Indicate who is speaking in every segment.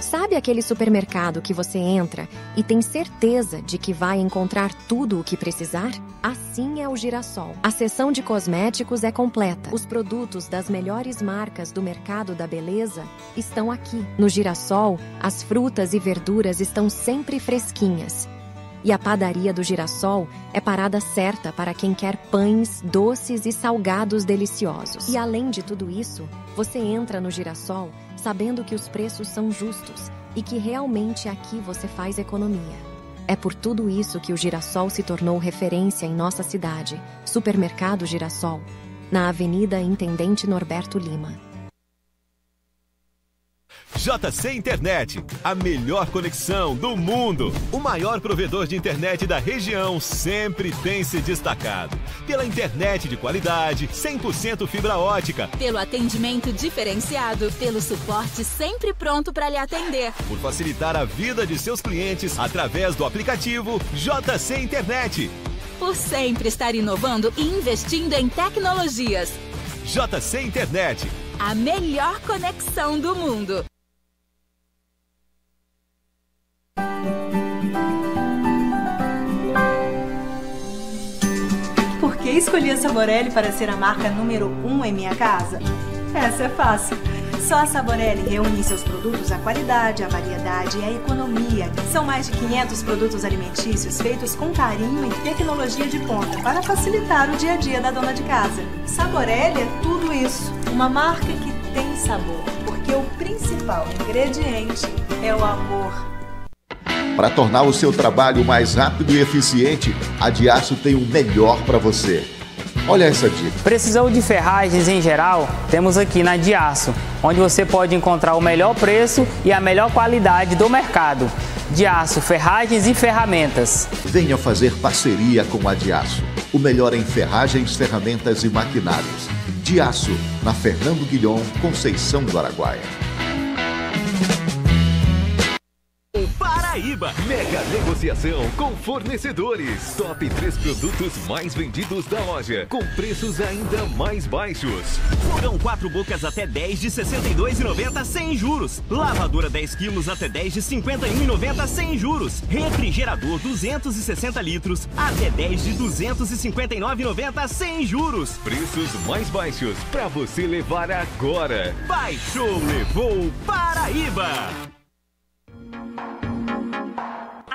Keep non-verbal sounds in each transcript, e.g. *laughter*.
Speaker 1: Sabe aquele supermercado que você entra e tem certeza de que vai encontrar tudo o que precisar? Assim é o Girassol. A seção de cosméticos é completa. Os produtos das melhores marcas do mercado da beleza estão aqui. No Girassol, as frutas e verduras estão sempre fresquinhas. E a padaria do Girassol é parada certa para quem quer pães, doces e salgados deliciosos. E além de tudo isso, você entra no Girassol sabendo que os preços são justos e que realmente aqui você faz economia. É por tudo isso que o Girassol se tornou referência em nossa cidade, Supermercado Girassol, na Avenida Intendente Norberto Lima.
Speaker 2: JC Internet, a melhor conexão do mundo. O maior provedor de internet da região sempre tem se destacado. Pela internet de qualidade, 100% fibra ótica.
Speaker 3: Pelo atendimento diferenciado, pelo suporte sempre pronto para lhe atender.
Speaker 2: Por facilitar a vida de seus clientes através do aplicativo JC Internet.
Speaker 3: Por sempre estar inovando e investindo em tecnologias.
Speaker 2: JC Internet.
Speaker 3: A melhor conexão do mundo.
Speaker 4: Por que escolhi a Saborelli para ser a marca número 1 um em minha casa? Essa é fácil. Só a Saborelli reúne seus produtos a qualidade, a variedade e a economia. São mais de 500 produtos alimentícios feitos com carinho e tecnologia de ponta para facilitar o dia a dia da dona de casa. Saborelli é tudo isso. Uma marca que tem sabor, porque o principal ingrediente é o amor.
Speaker 5: Para tornar o seu trabalho mais rápido e eficiente, a Diaço tem o melhor para você. Olha essa dica.
Speaker 6: Precisou de ferragens em geral? Temos aqui na Diaço, onde você pode encontrar o melhor preço e a melhor qualidade do mercado. Diaço, ferragens e ferramentas.
Speaker 5: Venha fazer parceria com a Diaço, o melhor em ferragens, ferramentas e maquinários. Diaço, na Fernando Guilhom, Conceição do Araguaia.
Speaker 2: Paraíba. Mega negociação com fornecedores. Top 3 produtos mais vendidos da loja. Com preços ainda mais baixos.
Speaker 7: Fogão 4 bocas até 10 de 62,90 sem juros. Lavadora 10 quilos até 10 de 51,90 sem juros. Refrigerador 260 litros até 10 de 259,90 sem juros.
Speaker 2: Preços mais baixos para você levar agora.
Speaker 7: Baixou, levou Paraíba.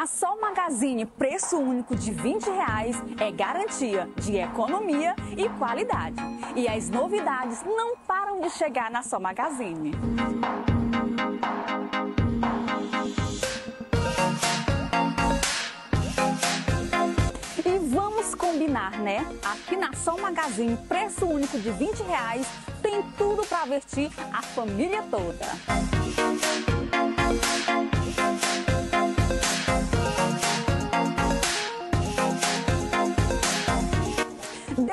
Speaker 8: A Sol Magazine preço único de 20 reais é garantia de economia e qualidade. E as novidades não param de chegar na Sol Magazine. E vamos combinar, né? Aqui na Sol Magazine, preço único de 20 reais, tem tudo para vestir a família toda.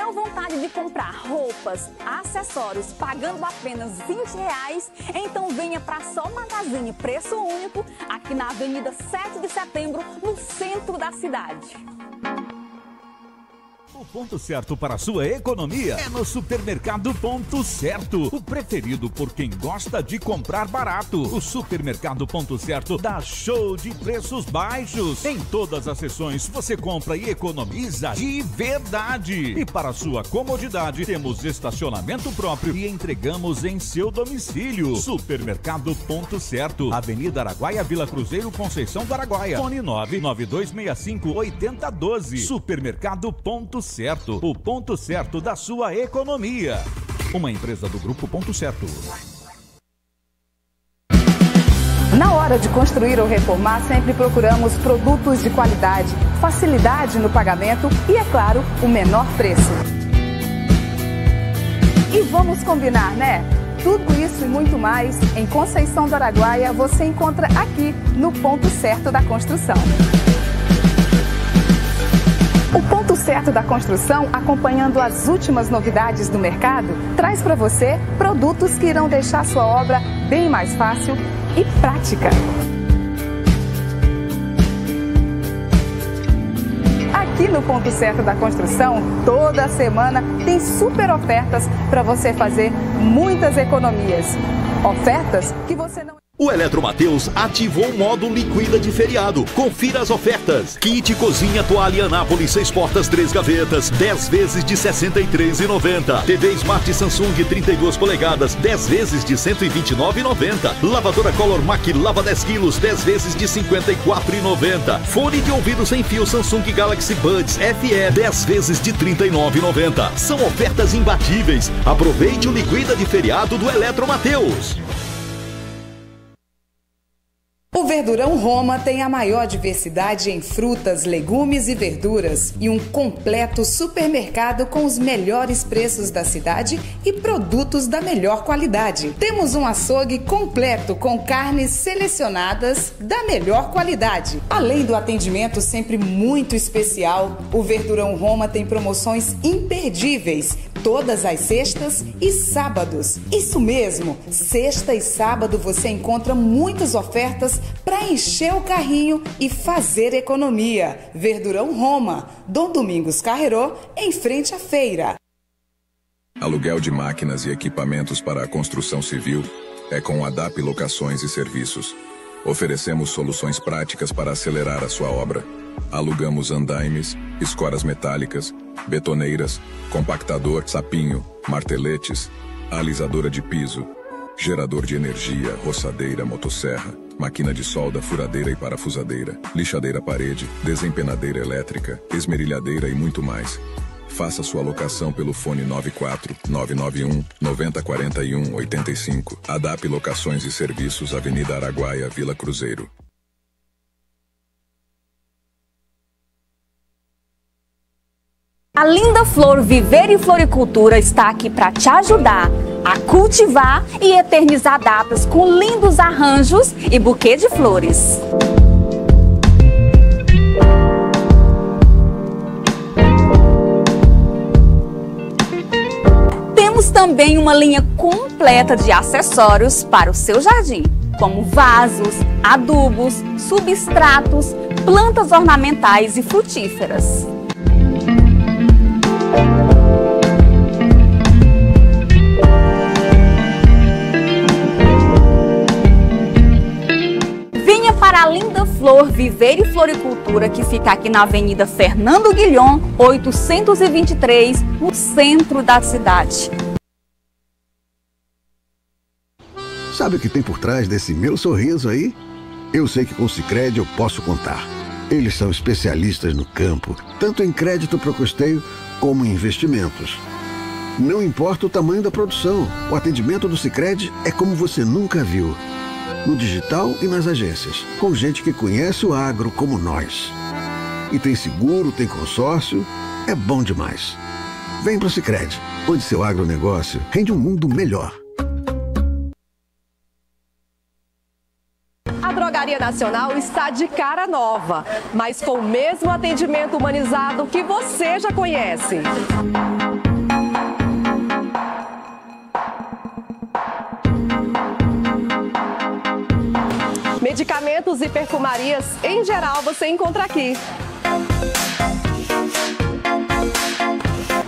Speaker 8: Deu vontade de comprar roupas, acessórios, pagando apenas 20 reais? Então venha para Sol Magazine Preço Único, aqui na Avenida 7 de Setembro, no centro da cidade.
Speaker 2: O ponto certo para a sua economia é no Supermercado Ponto Certo, o preferido por quem gosta de comprar barato. O Supermercado Ponto Certo dá show de preços baixos. Em todas as sessões você compra e economiza de verdade. E para sua comodidade, temos estacionamento próprio e entregamos em seu domicílio. Supermercado Ponto Certo, Avenida Araguaia, Vila Cruzeiro, Conceição do Araguaia. Fone 99265 8012. Supermercado Ponto Certo certo, o ponto certo da sua economia. Uma empresa do Grupo Ponto Certo.
Speaker 9: Na hora de construir ou reformar, sempre procuramos produtos de qualidade, facilidade no pagamento e, é claro, o menor preço. E vamos combinar, né? Tudo isso e muito mais em Conceição do Araguaia você encontra aqui no ponto certo da construção. Certo da construção, acompanhando as últimas novidades do mercado, traz para você produtos que irão deixar sua obra bem mais fácil e prática. Aqui no Ponto Certo da Construção, toda semana tem super ofertas para você fazer muitas economias. Ofertas que você não
Speaker 10: O Eletromateus ativou o modo liquida de feriado. Confira as ofertas. Kit cozinha toalha Anápolis 6 portas 3 gavetas, 10 vezes de R$ 63,90. TV Smart Samsung 32 polegadas, 10 vezes de R$ 129,90. Lavadora Color Mac lava 10 quilos, 10 vezes de R$ 54,90. Fone de ouvido sem fio Samsung Galaxy Buds FE, 10 vezes de R$ 39,90. São ofertas imbatíveis. Aproveite o liquida de feriado do Eletromateus.
Speaker 9: O Verdurão Roma tem a maior diversidade em frutas, legumes e verduras e um completo supermercado com os melhores preços da cidade e produtos da melhor qualidade. Temos um açougue completo com carnes selecionadas da melhor qualidade. Além do atendimento sempre muito especial, o Verdurão Roma tem promoções imperdíveis todas as sextas e sábados. Isso mesmo, sexta e sábado você encontra muitas ofertas para encher o carrinho e fazer economia. Verdurão Roma, Dom Domingos Carreirô, em frente à feira.
Speaker 11: Aluguel de máquinas e equipamentos para a construção civil é com a DAP Locações e Serviços. Oferecemos soluções práticas para acelerar a sua obra. Alugamos andaimes, escoras metálicas, betoneiras, compactador, sapinho, marteletes, alisadora de piso, gerador de energia, roçadeira, motosserra, máquina de solda, furadeira e parafusadeira, lixadeira parede, desempenadeira elétrica, esmerilhadeira e muito mais. Faça sua locação pelo fone 94 991 9041 85. ADAP Locações e Serviços, Avenida Araguaia, Vila Cruzeiro.
Speaker 8: A Linda Flor Viver e Floricultura está aqui para te ajudar a cultivar e eternizar datas com lindos arranjos e buquê de flores. Também uma linha completa de acessórios para o seu jardim, como vasos, adubos, substratos, plantas ornamentais e frutíferas. Venha para a Linda Flor Viver e Floricultura, que fica aqui na Avenida Fernando Guilhom, 823, no centro da cidade.
Speaker 12: Sabe o que tem por trás desse meu sorriso aí? Eu sei que com o Cicred eu posso contar. Eles são especialistas no campo, tanto em crédito para custeio como em investimentos. Não importa o tamanho da produção, o atendimento do Cicred é como você nunca viu. No digital e nas agências, com gente que conhece o agro como nós. E tem seguro, tem consórcio, é bom demais. Vem pro Cicred, onde seu agronegócio rende um mundo melhor.
Speaker 13: A Drogaria Nacional está de cara nova, mas com o mesmo atendimento humanizado que você já conhece. Medicamentos e perfumarias em geral você encontra aqui.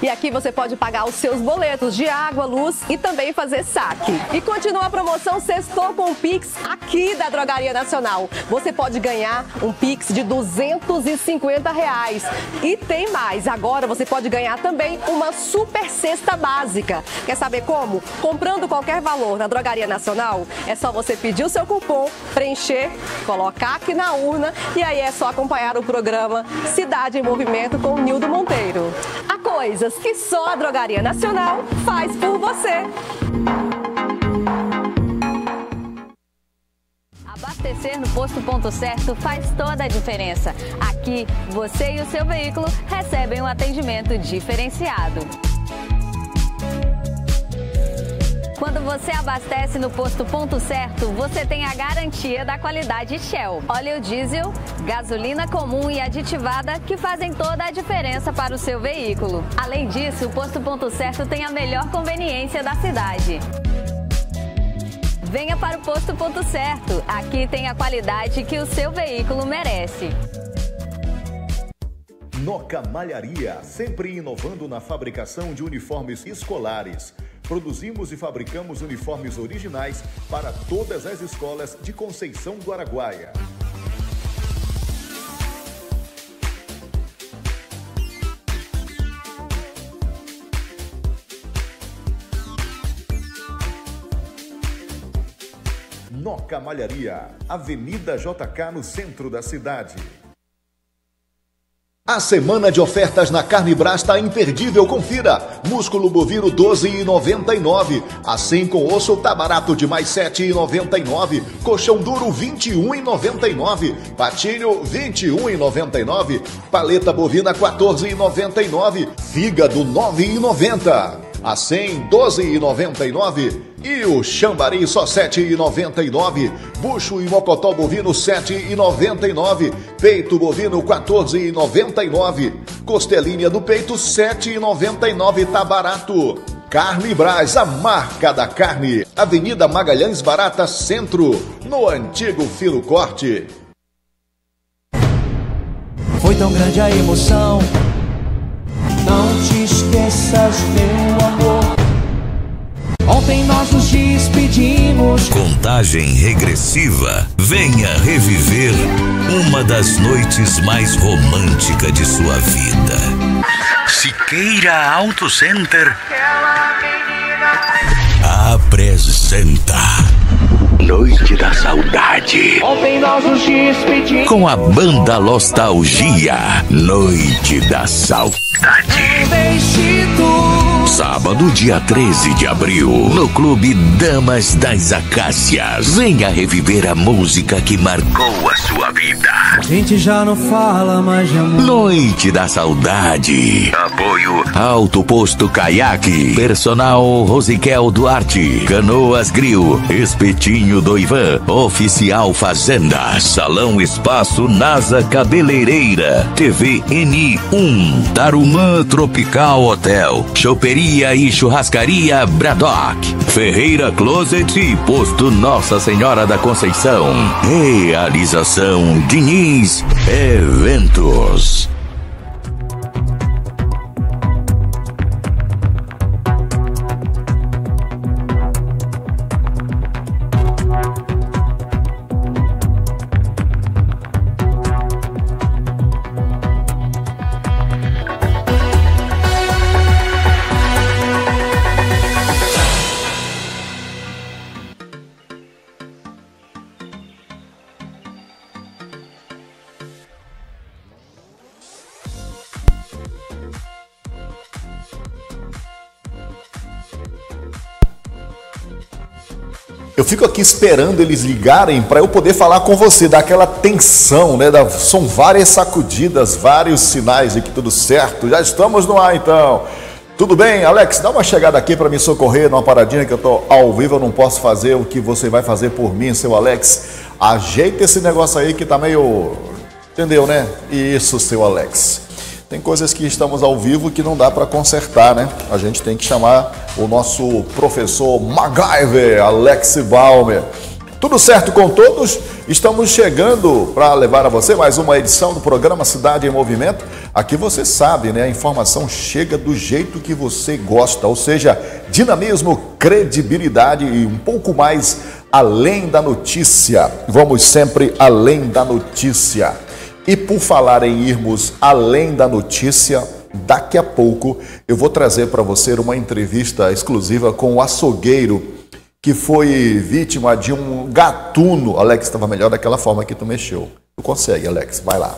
Speaker 13: E aqui você pode pagar os seus boletos de água, luz e também fazer saque. E continua a promoção Sextou com Pix aqui da Drogaria Nacional. Você pode ganhar um Pix de 250 reais. E tem mais, agora você pode ganhar também uma super cesta básica. Quer saber como? Comprando qualquer valor na Drogaria Nacional, é só você pedir o seu cupom, preencher, colocar aqui na urna e aí é só acompanhar o programa Cidade em Movimento com o Nildo Monteiro. Há coisas que só a Drogaria Nacional faz por você.
Speaker 14: Abastecer no posto Ponto Certo faz toda a diferença. Aqui, você e o seu veículo recebem um atendimento diferenciado. Quando você abastece no posto Ponto Certo, você tem a garantia da qualidade Shell. Óleo diesel, gasolina comum e aditivada que fazem toda a diferença para o seu veículo. Além disso, o posto Ponto Certo tem a melhor conveniência da cidade. Venha para o posto Ponto Certo. Aqui tem a qualidade que o seu veículo merece.
Speaker 5: Noca Malharia, sempre inovando na fabricação de uniformes escolares Produzimos e fabricamos uniformes originais para todas as escolas de Conceição do Araguaia. Noca Malharia, Avenida JK no centro da cidade. A semana de ofertas na Carne Brás está imperdível, confira. Músculo bovino 12,99. Assim com osso tá barato demais 7,99. Colchão duro 21,99. Patinho 21,99. Paleta bovina 14,99. Fígado 9,90. A 100 12,99. E o chambari só 7,99. Bucho e mocotó bovino 7,99. Peito bovino 14,99. Costelinha do peito 7,99. Tá barato. Carne Brás, a marca da carne. Avenida Magalhães Barata Centro, no antigo Filo Corte.
Speaker 15: Foi tão grande a emoção. Não te esqueças, meu amor. Ontem nós nos despedimos.
Speaker 16: Contagem regressiva. Venha reviver uma das noites mais românticas de sua vida. Siqueira Auto Center apresenta Noite da Saudade. Com a banda Nostalgia. Noite da Saudade.
Speaker 15: Tu.
Speaker 16: Sábado, dia 13 de abril, no Clube Damas das Acácias. Venha reviver a música que marcou a sua vida.
Speaker 15: A gente já não fala mais de amor.
Speaker 16: Noite da Saudade. Apoio Alto Posto Caiaque. Personal Rosiquel Duarte. Canoas Grill. Espetinho do Ivan. Oficial Fazenda. Salão Espaço NASA Cabeleireira. TV N1. Tarumã Tropical Hotel. Choperia e Churrascaria Braddock. Ferreira Closet e Posto Nossa Senhora da Conceição. Realização Diniz Eventos.
Speaker 5: Eu fico aqui esperando eles ligarem para eu poder falar com você, dar aquela tensão, né? Da, são várias sacudidas, vários sinais de que tudo certo. Já estamos no ar então. Tudo bem, Alex? Dá uma chegada aqui para me socorrer numa paradinha que eu tô ao vivo, eu não posso fazer o que você vai fazer por mim, seu Alex. Ajeita esse negócio aí que tá meio. Entendeu, né? Isso, seu Alex. Tem coisas que estamos ao vivo que não dá para consertar, né? A gente tem que chamar o nosso professor MacGyver, Alex Balmer. Tudo certo com todos? Estamos chegando para levar a você mais uma edição do programa Cidade em Movimento. Aqui você sabe, né? A informação chega do jeito que você gosta, ou seja, dinamismo, credibilidade e um pouco mais além da notícia. Vamos sempre além da notícia. E por falar em irmos além da notícia, daqui a pouco eu vou trazer para você uma entrevista exclusiva com o açougueiro que foi vítima de um gatuno. Alex, estava melhor daquela forma que tu mexeu. Tu consegue, Alex, vai lá.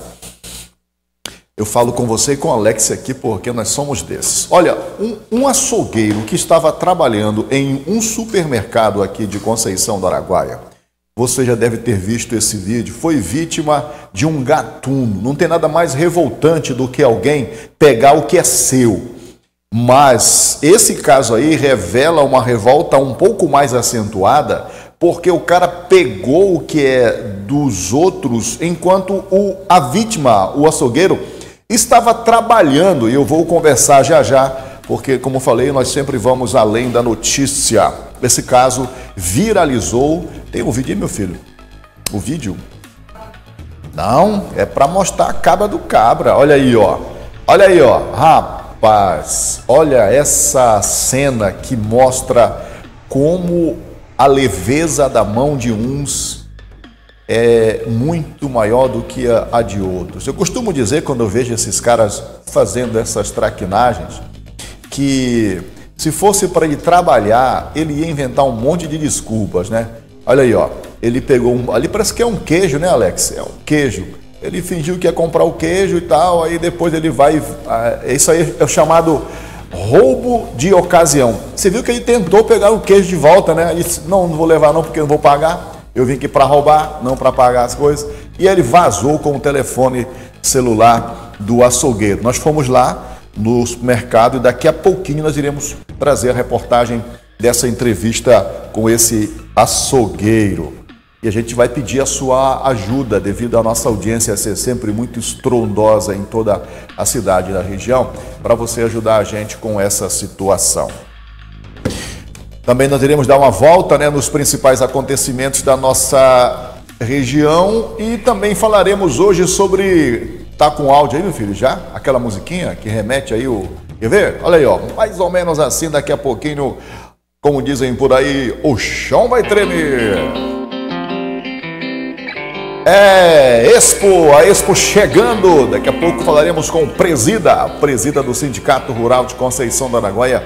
Speaker 5: Eu falo com você e com Alex aqui porque nós somos desses. Olha, um, um açougueiro que estava trabalhando em um supermercado aqui de Conceição do Araguaia, você já deve ter visto esse vídeo, foi vítima de um gatuno. Não tem nada mais revoltante do que alguém pegar o que é seu. Mas esse caso aí revela uma revolta um pouco mais acentuada, porque o cara pegou o que é dos outros, enquanto o, a vítima, o açougueiro, estava trabalhando. E eu vou conversar já já, porque, como falei, nós sempre vamos além da notícia. Esse caso viralizou tem o vídeo aí, meu filho? O vídeo? Não, é para mostrar a cabra do cabra. Olha aí, ó. Olha aí, ó. Rapaz, olha essa cena que mostra como a leveza da mão de uns é muito maior do que a de outros. Eu costumo dizer, quando eu vejo esses caras fazendo essas traquinagens, que se fosse para ele trabalhar, ele ia inventar um monte de desculpas, né? Olha aí, ó. Ele pegou um. Ali parece que é um queijo, né, Alex? É um queijo. Ele fingiu que ia comprar o queijo e tal, aí depois ele vai. Ah, isso aí é o chamado roubo de ocasião. Você viu que ele tentou pegar o queijo de volta, né? Ele disse: Não, não vou levar não, porque não vou pagar. Eu vim aqui para roubar, não para pagar as coisas. E ele vazou com o telefone celular do açougueiro. Nós fomos lá no supermercado e daqui a pouquinho nós iremos trazer a reportagem dessa entrevista com esse açougueiro. E a gente vai pedir a sua ajuda, devido à nossa audiência ser sempre muito estrondosa em toda a cidade da região, para você ajudar a gente com essa situação. Também nós iremos dar uma volta né, nos principais acontecimentos da nossa região e também falaremos hoje sobre. Tá com áudio aí, meu filho, já? Aquela musiquinha que remete aí o. Quer ver? Olha aí, ó. Mais ou menos assim, daqui a pouquinho, como dizem por aí, o chão vai tremer. É, Expo, a Expo chegando. Daqui a pouco falaremos com o presida, presida do Sindicato Rural de Conceição da Araguaia,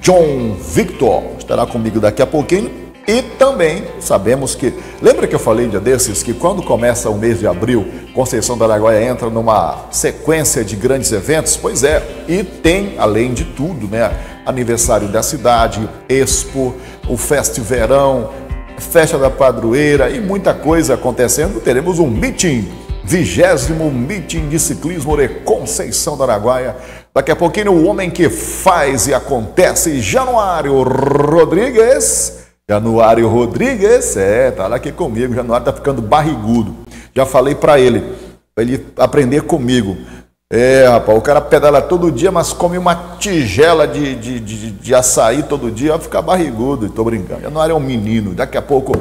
Speaker 5: John Victor. Estará comigo daqui a pouquinho. E também sabemos que, lembra que eu falei um dia desses que quando começa o mês de abril, Conceição da Araguaia entra numa sequência de grandes eventos? Pois é, e tem, além de tudo, né, aniversário da cidade, Expo, o Feste Verão, Festa da Padroeira e muita coisa acontecendo. Teremos um meeting, vigésimo meeting de ciclismo de Conceição da Araguaia. Daqui a pouquinho, o homem que faz e acontece, Januário Rodrigues. Januário Rodrigues, é, tá lá aqui comigo. Januário tá ficando barrigudo. Já falei para ele, para ele aprender comigo. É, rapaz, o cara pedala todo dia, mas come uma tigela de, de, de, de açaí todo dia, vai ficar barrigudo, estou brincando. Januário é um menino. Daqui a pouco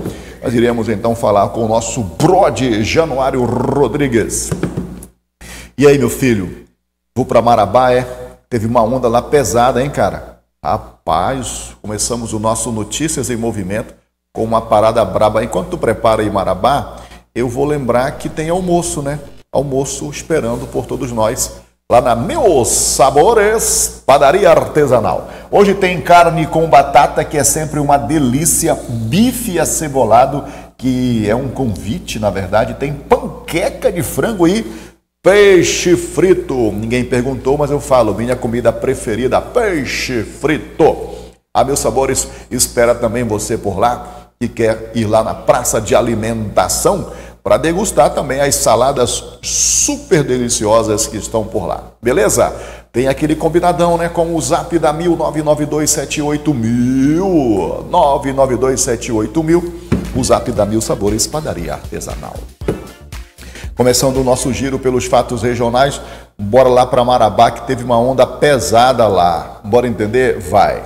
Speaker 5: nós iremos então falar com o nosso brode Januário Rodrigues. E aí, meu filho? Vou para Marabá, é? Teve uma onda lá pesada, hein, cara? Rapaz, começamos o nosso Notícias em Movimento com uma parada braba. Enquanto tu prepara aí Marabá, eu vou lembrar que tem almoço, né? Almoço esperando por todos nós lá na Meus Sabores Padaria Artesanal. Hoje tem carne com batata, que é sempre uma delícia, bife acebolado, que é um convite, na verdade, tem panqueca de frango e Peixe frito. Ninguém perguntou, mas eu falo. Minha comida preferida, peixe frito. A Meus Sabores espera também você por lá que quer ir lá na praça de alimentação para degustar também as saladas super deliciosas que estão por lá. Beleza? Tem aquele combinadão, né? Com o zap da 199278 99278 O zap da Mil Sabores Padaria Artesanal. Começando o nosso giro pelos fatos regionais, bora lá para Marabá que teve uma onda pesada lá. Bora entender? Vai.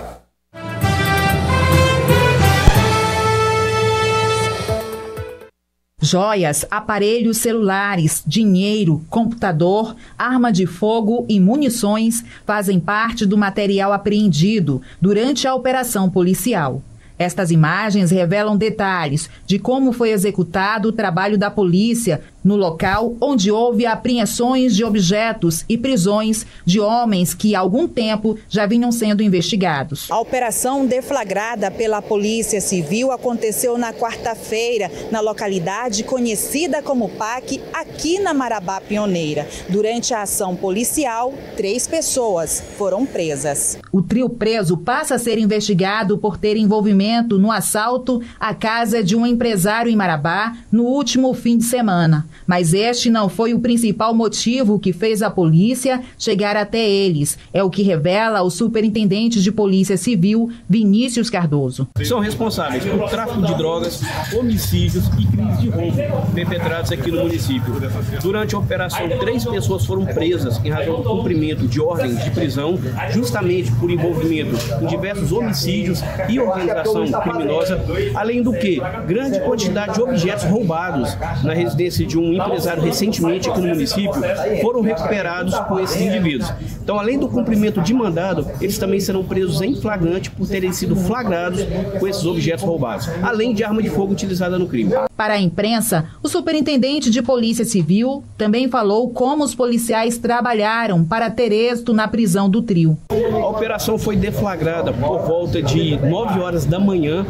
Speaker 17: Joias, aparelhos celulares, dinheiro, computador, arma de fogo e munições fazem parte do material apreendido durante a operação policial. Estas imagens revelam detalhes de como foi executado o trabalho da polícia no local onde houve apreensões de objetos e prisões de homens que há algum tempo já vinham sendo investigados.
Speaker 18: A operação deflagrada pela Polícia Civil aconteceu na quarta-feira na localidade conhecida como PAC, aqui na Marabá Pioneira. Durante a ação policial, três pessoas foram presas.
Speaker 17: O trio preso passa a ser investigado por ter envolvimento no assalto à casa de um empresário em Marabá no último fim de semana. Mas este não foi o principal motivo que fez a polícia chegar até eles. É o que revela o superintendente de Polícia Civil, Vinícius Cardoso.
Speaker 19: São responsáveis por tráfico de drogas, homicídios e crimes de roubo perpetrados aqui no município. Durante a operação, três pessoas foram presas em razão do cumprimento de ordens de prisão, justamente por envolvimento em diversos homicídios e organização criminosa, além do que grande quantidade de objetos roubados na residência de um um empresário recentemente aqui no município, foram recuperados com esses indivíduos. Então, além do cumprimento de mandado, eles também serão presos em flagrante por terem sido flagrados com esses objetos roubados, além de arma de fogo utilizada no crime.
Speaker 17: Para a imprensa, o superintendente de Polícia Civil também falou como os policiais trabalharam para ter êxito na prisão do trio.
Speaker 19: A operação foi deflagrada por volta de 9 horas da manhã,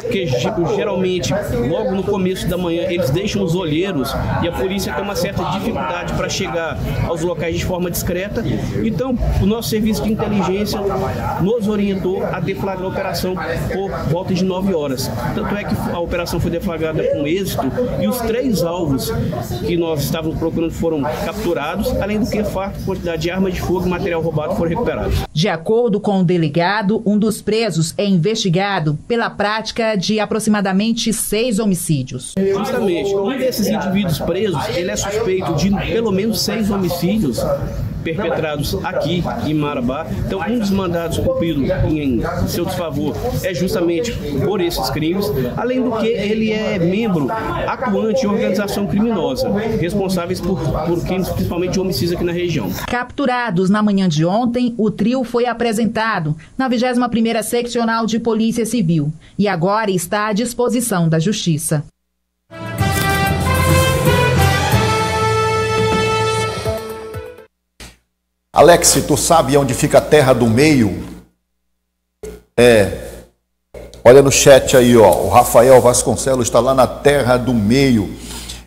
Speaker 19: porque geralmente, logo no começo da manhã, eles deixam os olheiros e a polícia tem uma certa dificuldade para chegar aos locais de forma discreta. Então, o nosso serviço de inteligência nos orientou a deflagrar a operação por volta de 9 horas. Tanto é que a operação foi deflagrada com êxito e os três alvos que nós estávamos procurando foram capturados, além do que farta quantidade de armas de fogo e material roubado foram recuperados.
Speaker 17: De acordo com o delegado, um dos presos é investigado pela prática de aproximadamente seis homicídios.
Speaker 19: Justamente, um desses indivíduos presos, ele é suspeito de pelo menos seis homicídios perpetrados aqui em Marabá. Então, um dos mandados cumpridos em seu desfavor é justamente por esses crimes, além do que ele é membro atuante em organização criminosa, responsáveis por, por crimes principalmente de homicídios aqui na região.
Speaker 17: Capturados na manhã de ontem, o trio foi apresentado na 21ª Seccional de Polícia Civil e agora está à disposição da Justiça.
Speaker 5: Alex, tu sabe onde fica a terra do meio? É. Olha no chat aí, ó. O Rafael Vasconcelos está lá na terra do meio,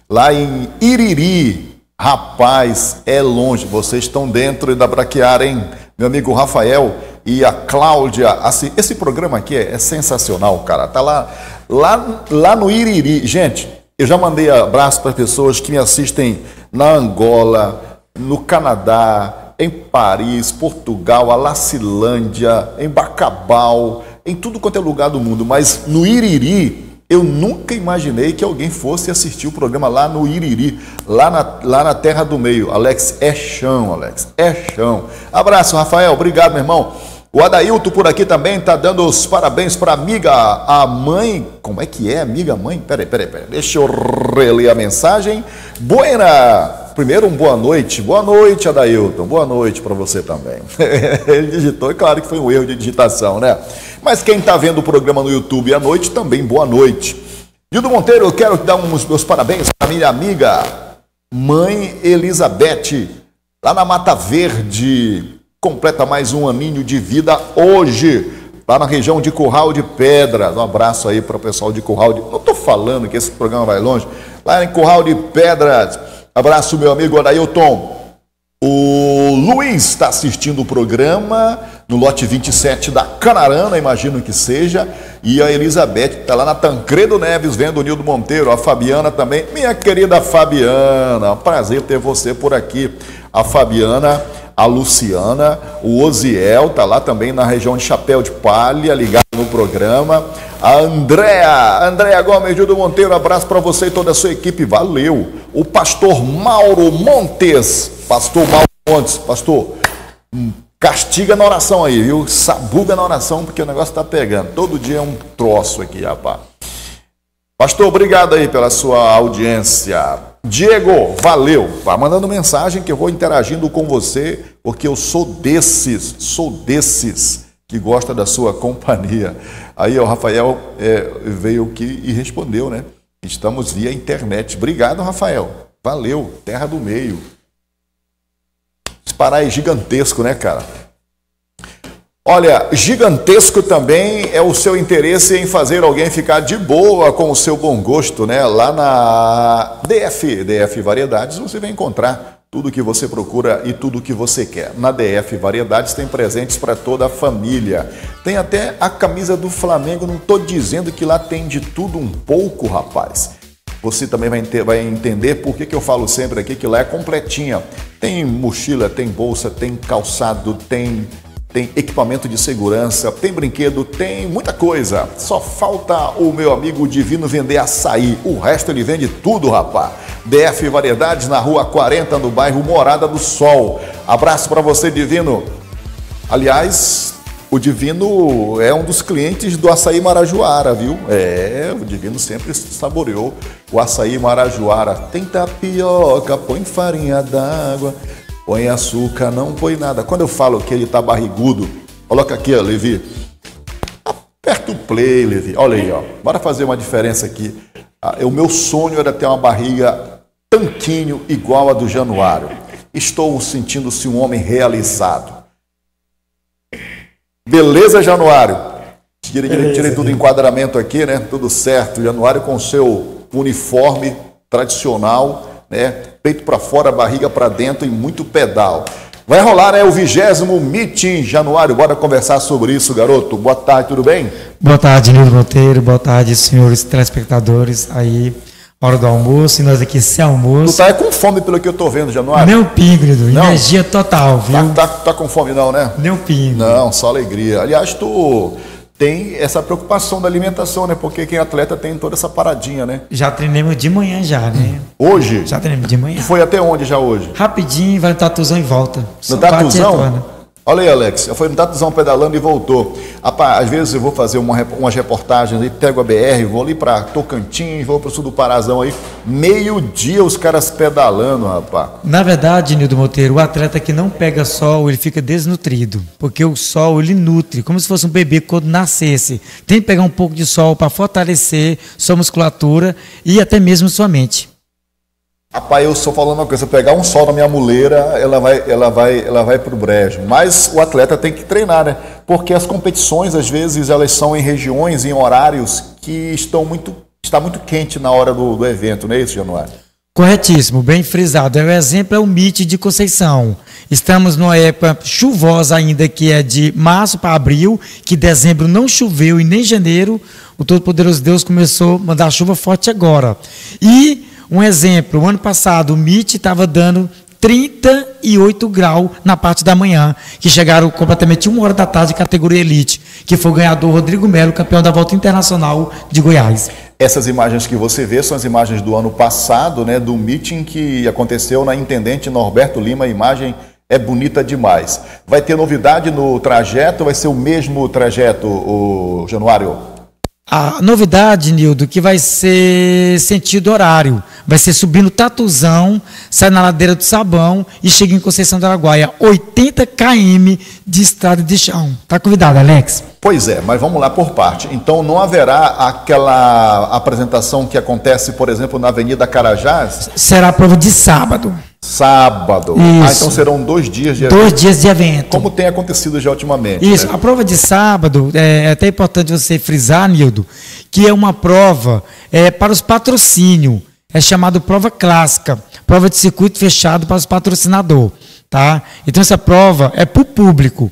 Speaker 5: lá em Iriri. Rapaz, é longe. Vocês estão dentro da braquiária, hein? Meu amigo Rafael e a Cláudia. Assim, esse programa aqui é, é sensacional, cara. Tá lá, lá, lá no Iriri. Gente, eu já mandei abraço para pessoas que me assistem na Angola, no Canadá, em Paris, Portugal, Alacilândia, em Bacabal, em tudo quanto é lugar do mundo, mas no Iriri, eu nunca imaginei que alguém fosse assistir o programa lá no Iriri, lá na, lá na Terra do Meio. Alex, é chão, Alex, é chão. Abraço, Rafael, obrigado, meu irmão. O Adailto por aqui também está dando os parabéns para a amiga, a mãe. Como é que é, amiga, mãe? Peraí, peraí, peraí. Deixa eu reler a mensagem. Buena! Primeiro, um boa noite. Boa noite, Adailton. Boa noite para você também. *laughs* Ele digitou, e claro que foi um erro de digitação, né? Mas quem está vendo o programa no YouTube à noite, também boa noite. Dildo Monteiro, eu quero dar uns meus parabéns para minha amiga, mãe Elizabeth, lá na Mata Verde. Completa mais um aninho de vida hoje, lá na região de Curral de Pedras. Um abraço aí para o pessoal de Curral de. Não estou falando que esse programa vai longe. Lá em Curral de Pedras. Abraço, meu amigo Adailton. O Luiz está assistindo o programa no lote 27 da Canarana, imagino que seja. E a Elizabeth está lá na Tancredo Neves, vendo o Nildo Monteiro. A Fabiana também. Minha querida Fabiana, prazer ter você por aqui. A Fabiana, a Luciana, o Oziel está lá também na região de Chapéu de Palha, ligado no programa. A Andréa, Andréa Gomes, Gildo Monteiro, abraço para você e toda a sua equipe, valeu. O pastor Mauro Montes, pastor Mauro Montes, pastor, hum, castiga na oração aí, viu? Sabuga na oração, porque o negócio está pegando. Todo dia é um troço aqui, rapaz. Pastor, obrigado aí pela sua audiência. Diego, valeu. Vá mandando mensagem que eu vou interagindo com você, porque eu sou desses, sou desses que gosta da sua companhia. Aí o Rafael é, veio aqui e respondeu, né? Estamos via internet. Obrigado, Rafael. Valeu, terra do meio. Esse Pará é gigantesco, né, cara? Olha, gigantesco também é o seu interesse em fazer alguém ficar de boa com o seu bom gosto, né? Lá na DF, DF Variedades, você vai encontrar tudo que você procura e tudo que você quer. Na DF Variedades tem presentes para toda a família. Tem até a camisa do Flamengo, não estou dizendo que lá tem de tudo um pouco, rapaz. Você também vai, vai entender por que, que eu falo sempre aqui que lá é completinha. Tem mochila, tem bolsa, tem calçado, tem tem equipamento de segurança, tem brinquedo, tem muita coisa. Só falta o meu amigo Divino vender açaí. O resto ele vende tudo, rapaz. DF Variedades na rua 40, no bairro Morada do Sol. Abraço para você, Divino. Aliás, o Divino é um dos clientes do açaí Marajoara, viu? É, o Divino sempre saboreou O açaí marajoara tem tapioca, põe farinha d'água, põe açúcar, não põe nada. Quando eu falo que ele tá barrigudo, coloca aqui, ó, Levi. Aperta o play, Levi. Olha aí, ó. Bora fazer uma diferença aqui. Ah, o meu sonho era ter uma barriga tanquinho igual a do Januário. Estou sentindo-se um homem realizado. Beleza, Januário? Tirei, tirei, tirei tudo enquadramento aqui, né? Tudo certo. Januário com seu uniforme tradicional, né? Peito para fora, barriga para dentro e muito pedal. Vai rolar, né, o vigésimo meeting Januário. Bora conversar sobre isso, garoto. Boa tarde, tudo bem?
Speaker 20: Boa tarde, Nildo Monteiro. Boa tarde, senhores telespectadores. Aí, hora do almoço, e nós aqui sem almoço.
Speaker 5: Tu tá com fome pelo que eu tô vendo, Januário?
Speaker 20: Meu píngrido, energia total, viu?
Speaker 5: Tá, tá, tá com fome não, né?
Speaker 20: Meu pingo.
Speaker 5: Não, só alegria. Aliás, tu tem essa preocupação da alimentação, né? Porque quem é atleta tem toda essa paradinha, né?
Speaker 20: Já treinamos de manhã já, né?
Speaker 5: Hoje?
Speaker 20: Já treinamos de manhã.
Speaker 5: Foi até onde já hoje?
Speaker 20: Rapidinho, vai no Tatuzão e volta.
Speaker 5: No
Speaker 20: e
Speaker 5: Tatuzão? Olha aí, Alex. Eu fui no Tatuzão pedalando e voltou. Às vezes eu vou fazer uma, umas reportagens aí, pego a BR, vou ali pra Tocantins, vou pro sul do Parazão aí. Meio-dia os caras pedalando, rapaz.
Speaker 20: Na verdade, Nildo Monteiro, o atleta que não pega sol, ele fica desnutrido. Porque o sol, ele nutre, como se fosse um bebê quando nascesse. Tem que pegar um pouco de sol para fortalecer sua musculatura e até mesmo sua mente.
Speaker 5: Rapaz, eu só falando uma coisa, se eu pegar um sol na minha muleira, ela vai, ela vai, ela vai pro brejo. Mas o atleta tem que treinar, né? Porque as competições, às vezes, elas são em regiões, em horários que estão muito, está muito quente na hora do, do evento, não é isso, Januário?
Speaker 20: Corretíssimo, bem frisado. O exemplo é o MIT de Conceição. Estamos numa época chuvosa ainda, que é de março para abril, que dezembro não choveu e nem janeiro. O Todo-Poderoso Deus começou a mandar chuva forte agora. E um exemplo, o ano passado o MIT estava dando 38 graus na parte da manhã, que chegaram completamente uma hora da tarde, categoria Elite, que foi o ganhador Rodrigo Melo, campeão da volta internacional de Goiás.
Speaker 5: Essas imagens que você vê são as imagens do ano passado, né, do meeting que aconteceu na Intendente Norberto Lima. A imagem é bonita demais. Vai ter novidade no trajeto? Vai ser o mesmo trajeto, o Januário?
Speaker 20: A novidade, Nildo, que vai ser sentido horário. Vai ser subindo Tatuzão, sai na ladeira do Sabão e chega em Conceição do Araguaia. 80 km de estrada de chão. Tá convidado, Alex?
Speaker 5: Pois é, mas vamos lá por parte. Então não haverá aquela apresentação que acontece, por exemplo, na Avenida Carajás?
Speaker 20: Será a prova de sábado.
Speaker 5: Sábado.
Speaker 20: Isso.
Speaker 5: Ah, então serão dois dias de
Speaker 20: Dois
Speaker 5: evento.
Speaker 20: dias de evento.
Speaker 5: Como tem acontecido já ultimamente.
Speaker 20: Isso,
Speaker 5: né?
Speaker 20: a prova de sábado, é, é até importante você frisar, Nildo, que é uma prova é, para os patrocínios. É chamado prova clássica, prova de circuito fechado para os patrocinadores. Tá? Então essa prova é para o público.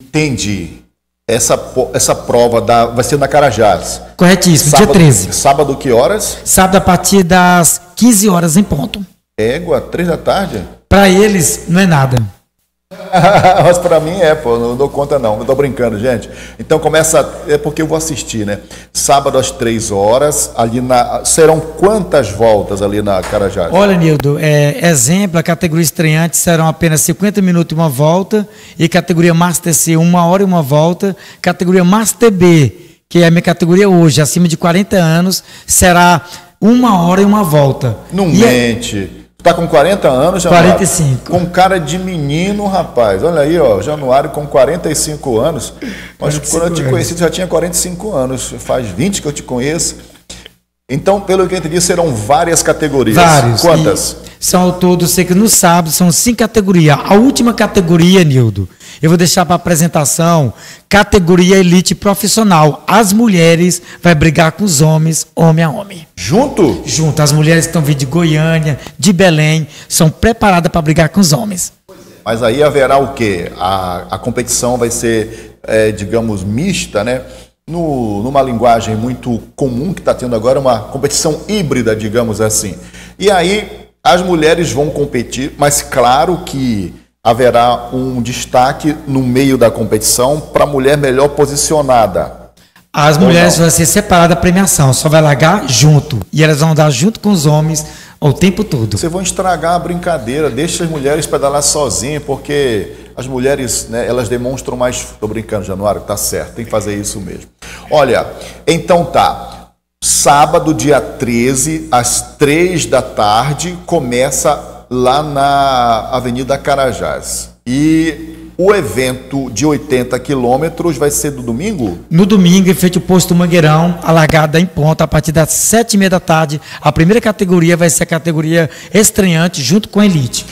Speaker 5: Entendi. Essa, essa prova da, vai ser na Carajás.
Speaker 20: Corretíssimo,
Speaker 5: sábado,
Speaker 20: dia 13.
Speaker 5: Sábado que horas?
Speaker 20: Sábado a partir das 15 horas em ponto.
Speaker 5: Égua, três da tarde?
Speaker 20: Para eles não é nada. *laughs*
Speaker 5: Mas para mim é, pô, não dou conta não, não tô brincando, gente. Então começa, é porque eu vou assistir, né? Sábado às três horas, ali na. Serão quantas voltas ali na Carajás?
Speaker 20: Olha, Nildo, é, exemplo, a categoria estreante serão apenas 50 minutos e uma volta, e categoria Master C, uma hora e uma volta, categoria Master B, que é a minha categoria hoje, acima de 40 anos, será uma hora e uma volta.
Speaker 5: Não
Speaker 20: E é-
Speaker 5: mente. Tu tá com 40 anos, Januário?
Speaker 20: 45.
Speaker 5: Com cara de menino, rapaz. Olha aí, ó, Januário com 45 anos. Mas
Speaker 20: 45
Speaker 5: quando eu te conheci, tu já tinha 45 anos. Faz 20 que eu te conheço. Então, pelo que eu entendi, serão várias categorias.
Speaker 20: Vários.
Speaker 5: Quantas?
Speaker 20: E São ao todo, sei que no sábado são cinco categorias. A última categoria, Nildo, eu vou deixar para apresentação, categoria elite profissional. As mulheres vai brigar com os homens, homem a homem.
Speaker 5: Junto?
Speaker 20: Junto. As mulheres que estão vindo de Goiânia, de Belém, são preparadas para brigar com os homens.
Speaker 5: Mas aí haverá o quê? A, a competição vai ser, é, digamos, mista, né? No, numa linguagem muito comum que está tendo agora, uma competição híbrida, digamos assim. E aí as mulheres vão competir, mas claro que haverá um destaque no meio da competição para a mulher melhor posicionada.
Speaker 20: As
Speaker 5: Ou
Speaker 20: mulheres
Speaker 5: não?
Speaker 20: vão ser separadas da premiação, só vai largar junto. E elas vão andar junto com os homens o tempo todo.
Speaker 5: Vocês vão estragar a brincadeira, deixa as mulheres pedalar sozinhas, porque as mulheres, né, elas demonstram mais. Tô brincando, Januário, tá certo, tem que fazer isso mesmo. Olha, então tá. Sábado, dia 13, às 3 da tarde, começa lá na Avenida Carajás. E o evento de 80 quilômetros vai ser do domingo?
Speaker 20: No domingo, em frente ao posto Mangueirão, a largada em ponta, a partir das sete e meia da tarde. A primeira categoria vai ser a categoria estreante, junto com a elite.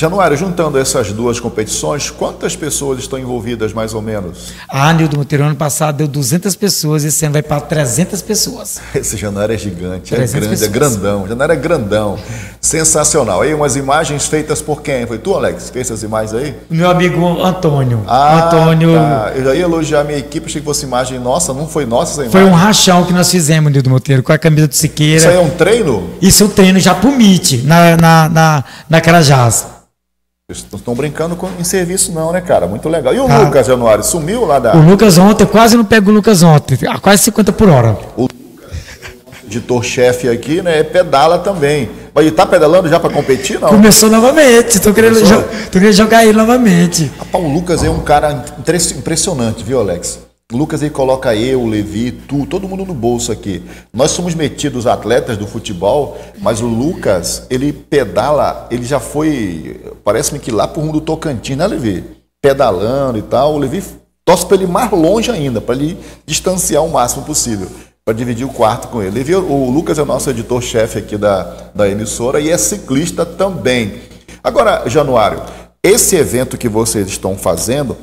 Speaker 5: Januário, juntando essas duas competições, quantas pessoas estão envolvidas mais ou menos?
Speaker 20: Ah, Nildo Monteiro, ano passado deu 200 pessoas, esse ano vai para 300 pessoas.
Speaker 5: Esse Januário é gigante, é grande, pessoas. é grandão. Januário é grandão. Sensacional. Aí umas imagens feitas por quem? Foi tu, Alex, fez essas imagens aí?
Speaker 20: Meu amigo Antônio.
Speaker 5: Ah, Antônio. Tá. Eu já ia elogiar a minha equipe, achei que fosse imagem nossa, não foi nossa essa imagem?
Speaker 20: Foi um rachão que nós fizemos, Nildo Monteiro, com a camisa do Siqueira.
Speaker 5: Isso aí é um treino?
Speaker 20: Isso é um treino já pro MIT, na, na, na, na Carajás.
Speaker 5: Não estão brincando com, em serviço, não, né, cara? Muito legal. E o ah, Lucas Januário sumiu lá da.
Speaker 20: O Lucas ontem, quase não pego o Lucas ontem, a quase 50 por hora. O
Speaker 5: editor-chefe aqui, né? Pedala também. Mas ele tá pedalando já para competir, não?
Speaker 20: Começou novamente, tô querendo, tô querendo jogar ele novamente.
Speaker 5: Rapaz, o Lucas é um cara impressionante, viu, Alex? Lucas aí coloca eu, Levi, tu, todo mundo no bolso aqui. Nós somos metidos atletas do futebol, mas o Lucas, ele pedala, ele já foi, parece-me que lá pro rumo do Tocantins, né, Levi? Pedalando e tal. O Levi torce para ele mais longe ainda, para ele distanciar o máximo possível, para dividir o quarto com ele. Levi, o Lucas é o nosso editor-chefe aqui da, da emissora e é ciclista também. Agora, Januário, esse evento que vocês estão fazendo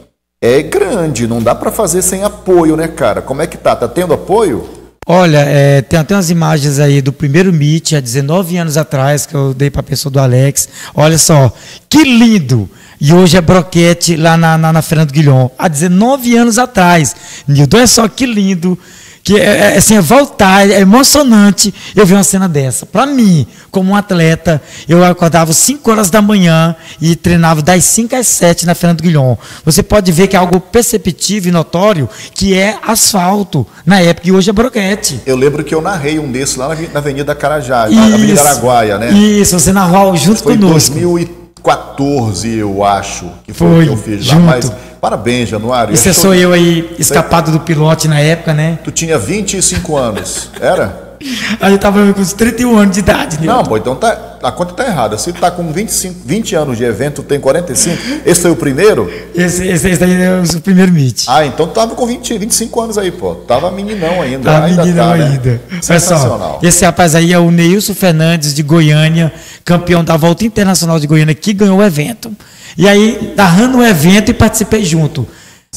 Speaker 5: é grande, não dá para fazer sem apoio, né, cara? Como é que tá? Tá tendo apoio?
Speaker 20: Olha, é, tem até umas imagens aí do primeiro Meet, há 19 anos atrás, que eu dei para a pessoa do Alex. Olha só, que lindo! E hoje é broquete lá na, na, na Fernando Guilhom. Há 19 anos atrás. Nildo, olha só que lindo que é, é, assim, é voltar, é emocionante eu ver uma cena dessa. Para mim, como um atleta, eu acordava 5 horas da manhã e treinava das 5 às 7 na Fernando Guilhom. Você pode ver que é algo perceptível e notório que é asfalto, na época e hoje é broquete.
Speaker 5: Eu lembro que eu narrei um desses lá na Avenida Carajá, na Avenida Araguaia, né?
Speaker 20: Isso, você narrou junto
Speaker 5: Foi
Speaker 20: conosco.
Speaker 5: Em 2003. 14, eu acho, que foi, foi que eu fiz junto. lá. Mas parabéns, Januário.
Speaker 20: Isso sou eu aí, escapado do pilote na época, né?
Speaker 5: Tu tinha 25 anos, era?
Speaker 20: Aí eu tava com uns 31 anos de idade.
Speaker 5: Né? Não, pô, então tá, a conta tá errada. Se tá com 25, 20 anos de evento, tem 45, esse foi o primeiro?
Speaker 20: Esse, esse, esse aí é o primeiro meet.
Speaker 5: Ah, então tava com 20, 25 anos aí, pô. Tava meninão ainda.
Speaker 20: Tava ainda meninão tá, né? ainda. Sensacional. esse rapaz aí é o Neilson Fernandes de Goiânia, campeão da Volta Internacional de Goiânia, que ganhou o evento. E aí, narrando o evento e participei junto.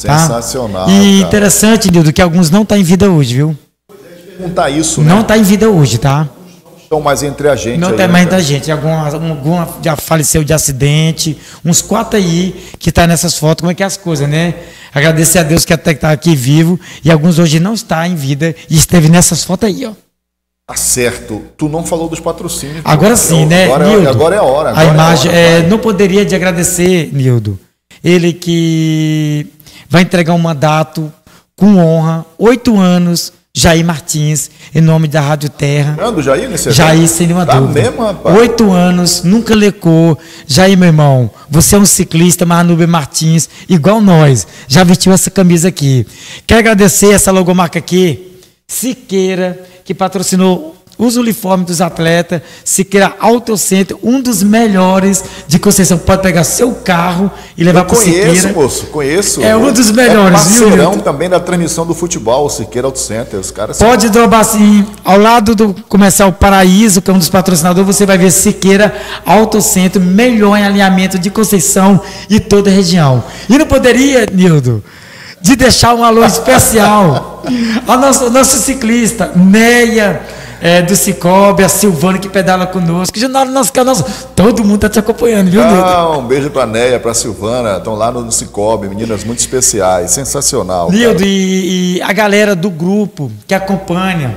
Speaker 5: Tá? Sensacional.
Speaker 20: Tá? E cara. interessante, Nildo, que alguns não estão tá em vida hoje, viu?
Speaker 5: Perguntar isso,
Speaker 20: né? Não está em vida hoje, tá?
Speaker 5: Estão mais entre a gente.
Speaker 20: Não tem mais entre a gente. Alguma, alguma já faleceu de acidente. Uns quatro aí que está nessas fotos. Como é que é as coisas, né? Agradecer a Deus que até está aqui vivo. E alguns hoje não está em vida e esteve nessas fotos aí, ó.
Speaker 5: Tá certo. Tu não falou dos patrocínios.
Speaker 20: Agora sim, né,
Speaker 5: agora,
Speaker 20: Nildo?
Speaker 5: Agora é a hora.
Speaker 20: a imagem, é, é não poderia de agradecer, Nildo. Ele que vai entregar um mandato com honra, oito anos, Jair Martins, em nome da Rádio Terra.
Speaker 5: Ando, Jair, nesse
Speaker 20: Jair, sem nenhuma tá dúvida. Mesmo, rapaz? Oito anos, nunca lecou. Jair, meu irmão, você é um ciclista, Marnube Martins, igual nós. Já vestiu essa camisa aqui. Quero agradecer essa logomarca aqui, Siqueira que patrocinou os uniformes dos atletas, Siqueira Autocenter, um dos melhores de Conceição. Pode pegar seu carro e levar para o Siqueira.
Speaker 5: Conheço, moço, conheço.
Speaker 20: É um dos melhores, é
Speaker 5: parceirão viu? também da transmissão do futebol, Siqueira Autocenter. Os caras
Speaker 20: Pode drobar assim, ao lado do comercial Paraíso, que é um dos patrocinadores, você vai ver Siqueira Autocenter, melhor em alinhamento de Conceição e toda a região. E não poderia, Nildo, de deixar um alô especial *laughs* ao nosso, nosso ciclista, Neia, é, do Cicobi, a Silvana que pedala conosco. Já no nosso canal, todo mundo está te acompanhando, viu,
Speaker 5: Nildo? um beijo para a Neia, para a Silvana, estão lá no Cicobi, meninas muito especiais, sensacional.
Speaker 20: Nildo, e, e a galera do grupo que acompanha,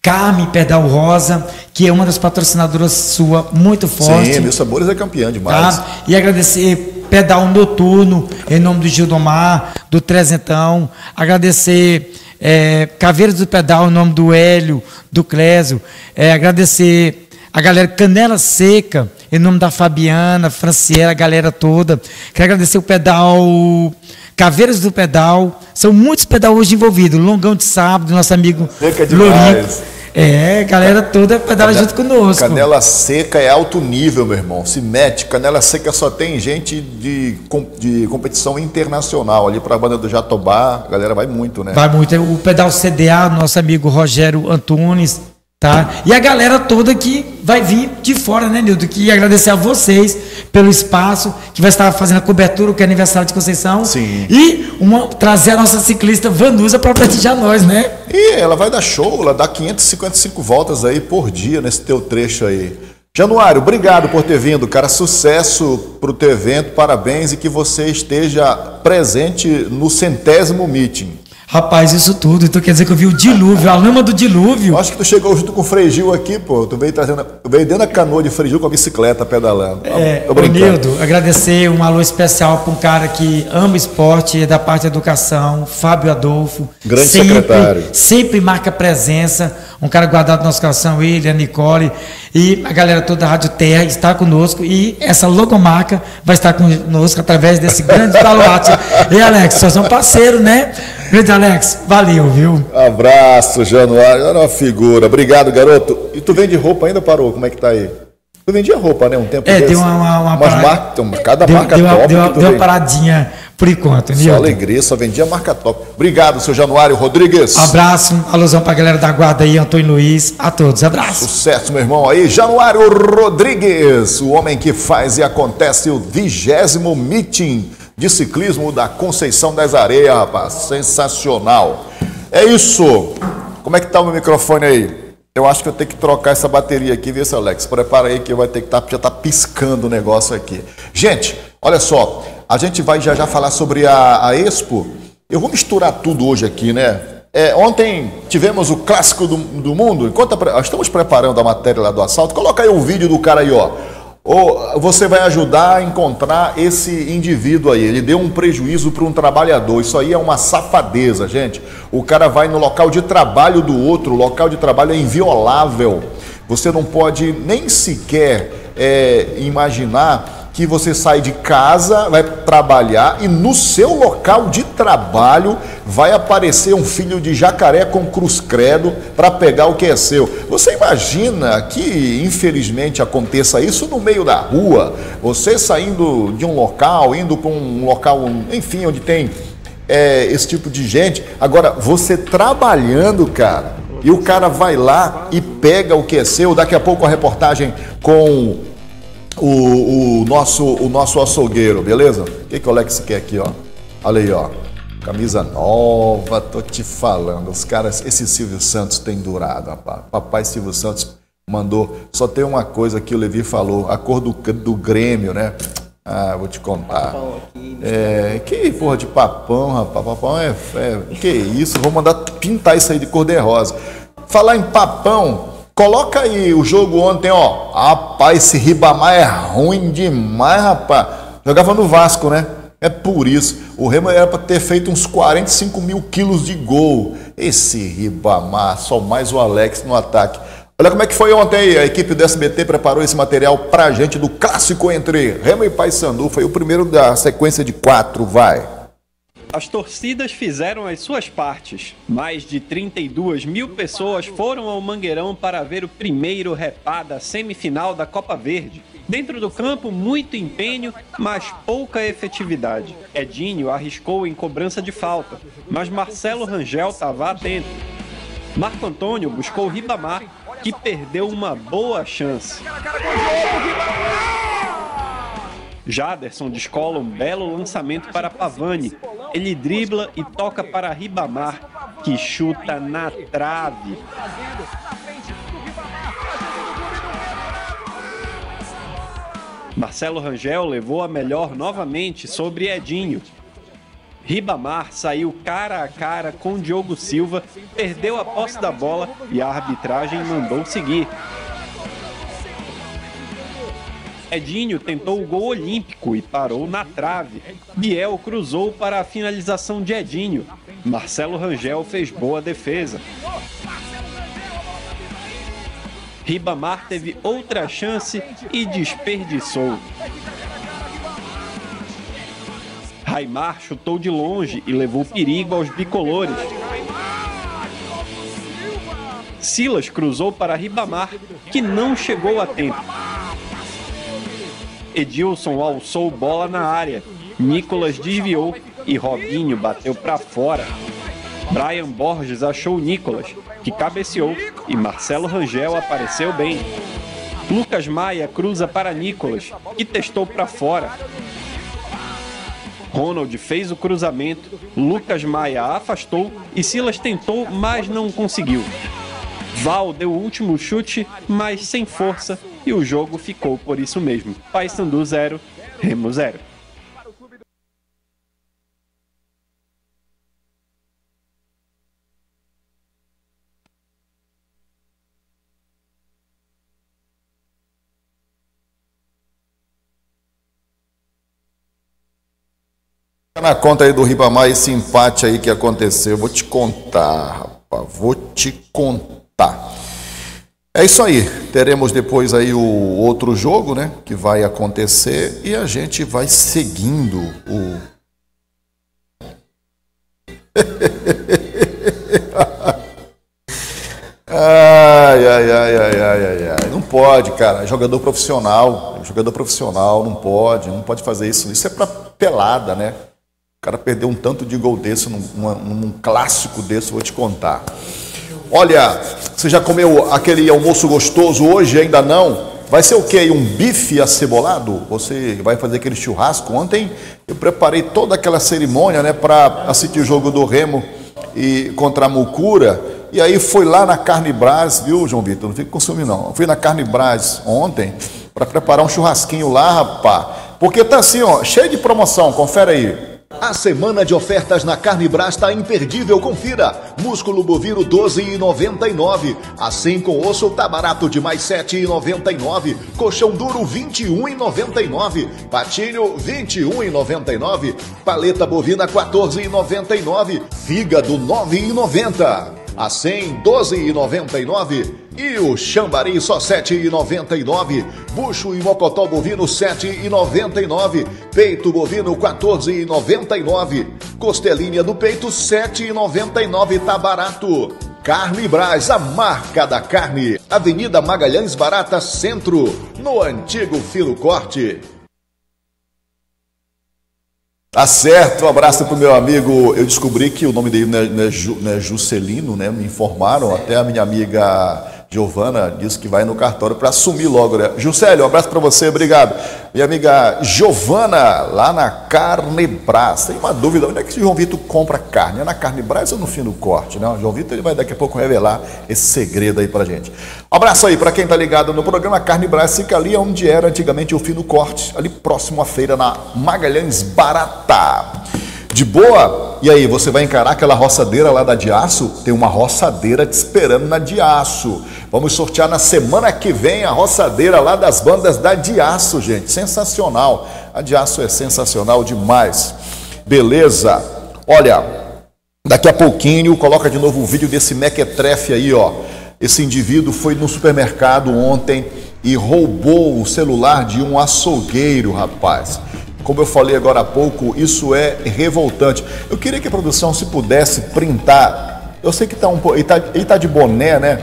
Speaker 20: Carmen Pedal Rosa, que é uma das patrocinadoras sua, muito forte.
Speaker 5: Sim, Mil Sabores é campeã demais. Tá?
Speaker 20: E agradecer pedal noturno, em nome do Gildomar, do Trezentão. Agradecer é, Caveiras do Pedal, em nome do Hélio, do Clésio. É, agradecer a galera Canela Seca, em nome da Fabiana, Franciela, a galera toda. Quero agradecer o pedal Caveiras do Pedal. São muitos pedal hoje envolvidos. Longão de Sábado, nosso amigo Lourinho. É, galera toda pedala junto conosco.
Speaker 5: Canela seca é alto nível, meu irmão. Se mete. Canela seca só tem gente de, de competição internacional. Ali pra banda do Jatobá, a galera vai muito, né?
Speaker 20: Vai muito. O pedal CDA, nosso amigo Rogério Antunes, tá? E a galera toda que vai vir de fora, né, Nildo? Que agradecer a vocês pelo espaço, que vai estar fazendo a cobertura, que é aniversário de Conceição.
Speaker 5: Sim.
Speaker 20: E uma, trazer a nossa ciclista Vanusa para prestigiar nós, né?
Speaker 5: E ela vai dar show, ela dá 555 voltas aí por dia nesse teu trecho aí. Januário, obrigado por ter vindo, cara. Sucesso pro teu evento, parabéns e que você esteja presente no centésimo meeting.
Speaker 20: Rapaz, isso tudo. Então quer dizer que eu vi o dilúvio, a lama do dilúvio.
Speaker 5: Acho que tu chegou junto com o Freigil aqui, pô. Tu veio trazendo, veio dentro da canoa de Freigil com a bicicleta pedalando.
Speaker 20: É,
Speaker 5: brincando.
Speaker 20: Nildo, agradecer um alô especial para um cara que ama esporte, é da parte da educação, Fábio Adolfo.
Speaker 5: Grande
Speaker 20: sempre,
Speaker 5: secretário.
Speaker 20: Sempre marca presença, um cara guardado no nosso coração, ele, a Nicole e a galera toda da Rádio Terra está conosco e essa logomarca vai estar conosco através desse grande *laughs* baluarte. e Alex, vocês são parceiros, né? Grande Alex, valeu, viu?
Speaker 5: Abraço, Januário. Era uma figura. Obrigado, garoto. E tu vende roupa ainda parou? Como é que tá aí? Tu vendia roupa, né? Um tempo
Speaker 20: É,
Speaker 5: desse.
Speaker 20: deu uma, uma, uma
Speaker 5: Umas
Speaker 20: parada-
Speaker 5: então, cada
Speaker 20: deu,
Speaker 5: marca
Speaker 20: deu,
Speaker 5: top.
Speaker 20: deu, deu uma paradinha por enquanto,
Speaker 5: Só alegria, só vendia marca top. Obrigado, seu Januário Rodrigues.
Speaker 20: Abraço, alusão pra galera da guarda aí, Antônio Luiz, a todos, abraço.
Speaker 5: Sucesso, meu irmão. Aí, Januário Rodrigues, o homem que faz e acontece o vigésimo meeting de ciclismo da Conceição das Areias, rapaz. Sensacional. É isso. Como é que tá o meu microfone aí? Eu acho que eu tenho que trocar essa bateria aqui, viu, seu Alex? Prepara aí que vai ter que tá, já tá piscando o negócio aqui. Gente, olha só. A gente vai já já falar sobre a, a Expo. Eu vou misturar tudo hoje aqui, né? É, ontem tivemos o clássico do, do mundo. Enquanto a estamos preparando a matéria lá do assalto, coloca aí o vídeo do cara aí, ó. Ou você vai ajudar a encontrar esse indivíduo aí. Ele deu um prejuízo para um trabalhador. Isso aí é uma safadeza, gente. O cara vai no local de trabalho do outro. O local de trabalho é inviolável. Você não pode nem sequer é, imaginar que você sai de casa, vai trabalhar e no seu local de trabalho vai aparecer um filho de jacaré com cruz credo para pegar o que é seu. Você imagina que infelizmente aconteça isso no meio da rua, você saindo de um local, indo para um local, enfim, onde tem é, esse tipo de gente. Agora, você trabalhando, cara, e o cara vai lá e pega o que é seu. Daqui a pouco a reportagem com o, o nosso, o nosso açougueiro, beleza? O que, que o Alex quer aqui, ó? Olha aí, ó. Camisa nova, tô te falando. Os caras, esse Silvio Santos tem durado, rapaz. Papai Silvio Santos mandou. Só tem uma coisa que o Levi falou: a cor do, do Grêmio, né? Ah, vou te contar. É, que porra de papão, rapaz. Papão é, é. Que isso? Vou mandar pintar isso aí de cor de rosa. Falar em papão, coloca aí o jogo ontem, ó. Rapaz, esse Ribamar é ruim demais, rapaz. Jogava no Vasco, né? É por isso. O Remo era para ter feito uns 45 mil quilos de gol. Esse Ribamar, só mais o Alex no ataque. Olha como é que foi ontem. A equipe do SBT preparou esse material pra gente do clássico entre Remo e Paysandu. Foi o primeiro da sequência de quatro, vai.
Speaker 21: As torcidas fizeram as suas partes. Mais de 32 mil pessoas foram ao Mangueirão para ver o primeiro repá da semifinal da Copa Verde. Dentro do campo, muito empenho, mas pouca efetividade. Edinho arriscou em cobrança de falta, mas Marcelo Rangel estava atento. Marco Antônio buscou Ribamar, que perdeu uma boa chance. Jaderson descola um belo lançamento para Pavani. Ele dribla e toca para Ribamar, que chuta na trave. Marcelo Rangel levou a melhor novamente sobre Edinho. Ribamar saiu cara a cara com Diogo Silva, perdeu a posse da bola e a arbitragem mandou seguir. Edinho tentou o gol olímpico e parou na trave. Biel cruzou para a finalização de Edinho. Marcelo Rangel fez boa defesa. Ribamar teve outra chance e desperdiçou. Raimar chutou de longe e levou perigo aos bicolores. Silas cruzou para Ribamar, que não chegou a tempo. Edilson alçou bola na área. Nicolas desviou e Robinho bateu para fora. Brian Borges achou Nicolas, que cabeceou, e Marcelo Rangel apareceu bem. Lucas Maia cruza para Nicolas, que testou para fora. Ronald fez o cruzamento, Lucas Maia afastou e Silas tentou, mas não conseguiu. Val deu o último chute, mas sem força, e o jogo ficou por isso mesmo. Paysandu 0, Remo 0.
Speaker 5: Tá na conta aí do Ribamar esse empate aí que aconteceu. Eu vou te contar, rapaz. Vou te contar. É isso aí. Teremos depois aí o outro jogo, né? Que vai acontecer e a gente vai seguindo o. *laughs* Ai, ai, ai, ai, ai, ai. Não pode, cara. Jogador profissional. Jogador profissional, não pode. Não pode fazer isso. Isso é pra pelada, né? O cara perdeu um tanto de gol desse num, num clássico desse, vou te contar. Olha, você já comeu aquele almoço gostoso hoje? Ainda não? Vai ser o quê? Um bife acebolado? Você vai fazer aquele churrasco? Ontem eu preparei toda aquela cerimônia né, para assistir o jogo do Remo e contra a Mucura. E aí foi lá na Carne Brás, viu, João Vitor? Não fica com ciúme, não. Fui na Carne Brás ontem para preparar um churrasquinho lá, rapaz. Porque tá assim, ó, cheio de promoção, confere aí.
Speaker 10: A semana de ofertas na Carne Brás está imperdível, confira. Músculo bovino 12,99. Assim com osso tá barato de mais 7,99. Colchão duro 21,99. Patinho 21,99. Paleta bovina 14,99. Fígado 9,90. A 100, 12,99. E o chambari só 7,99. Bucho e mocotó bovino 7,99. Peito bovino 14,99. Costelinha do peito 7,99. Tá barato. Carne Brás, a marca da carne. Avenida Magalhães Barata Centro, no antigo Filo Corte.
Speaker 5: Tá certo, um abraço pro meu amigo. Eu descobri que o nome dele não é, não é, Ju, não é Juscelino, né? Me informaram, até a minha amiga Giovana disse que vai no cartório para assumir logo, né? Juscelio, um abraço para você, obrigado. Minha amiga Giovana, lá na Carne Brás. Tem uma dúvida, onde é que o João Vitor compra carne? É na Carne Brás ou no fim do corte, né? O João Vitor ele vai daqui a pouco revelar esse segredo aí pra gente. Um abraço aí para quem tá ligado no programa Carne Brás, fica ali onde era antigamente o fim do corte, ali próximo à feira na Magalhães Barata. De boa? E aí, você vai encarar aquela roçadeira lá da Diaço? Tem uma roçadeira te esperando na Diaço. Vamos sortear na semana que vem a roçadeira lá das bandas da Diaço, gente. Sensacional. A Diaço é sensacional demais. Beleza? Olha, daqui a pouquinho coloca de novo o vídeo desse mequetrefe aí, ó. Esse indivíduo foi no supermercado ontem e roubou o celular de um açougueiro, rapaz. Como eu falei agora há pouco, isso é revoltante. Eu queria que a produção, se pudesse printar, eu sei que tá um, ele está tá de boné, né?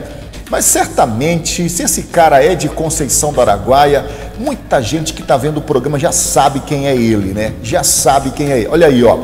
Speaker 5: Mas certamente, se esse cara é de Conceição do Araguaia, muita gente que está vendo o programa já sabe quem é ele, né? Já sabe quem é ele. Olha aí, ó.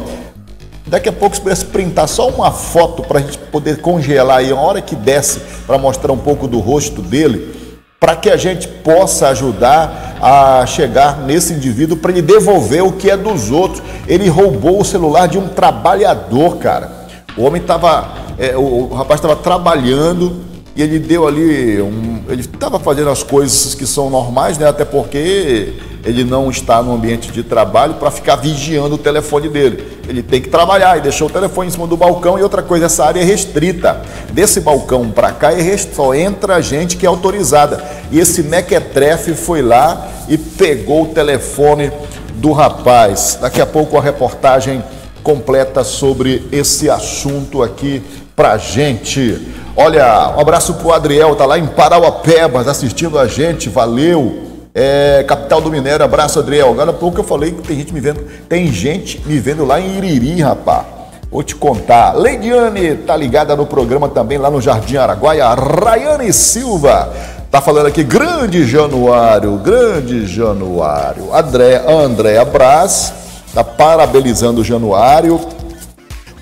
Speaker 5: Daqui a pouco, se pudesse printar só uma foto para a gente poder congelar aí, a hora que desce, para mostrar um pouco do rosto dele, para que a gente possa ajudar a chegar nesse indivíduo para ele devolver o que é dos outros. Ele roubou o celular de um trabalhador, cara. O homem estava, é, o, o rapaz estava trabalhando e ele deu ali, um, ele estava fazendo as coisas que são normais, né? Até porque ele não está no ambiente de trabalho para ficar vigiando o telefone dele. Ele tem que trabalhar e deixou o telefone em cima do balcão. E outra coisa, essa área é restrita. Desse balcão para cá é só entra gente que é autorizada. E esse mequetrefe foi lá e pegou o telefone do rapaz. Daqui a pouco a reportagem completa sobre esse assunto aqui pra gente. Olha, um abraço pro Adriel, tá lá em Parauapebas assistindo a gente, valeu. É, capital do Minério, abraço Adriel. Agora há pouco eu falei que tem gente me vendo, tem gente me vendo lá em Iriri, rapá. Vou te contar. Leidiane tá ligada no programa também lá no Jardim Araguaia. Rayane Silva tá falando aqui, grande Januário, grande Januário. André, Andréa Braz tá parabenizando o Januário.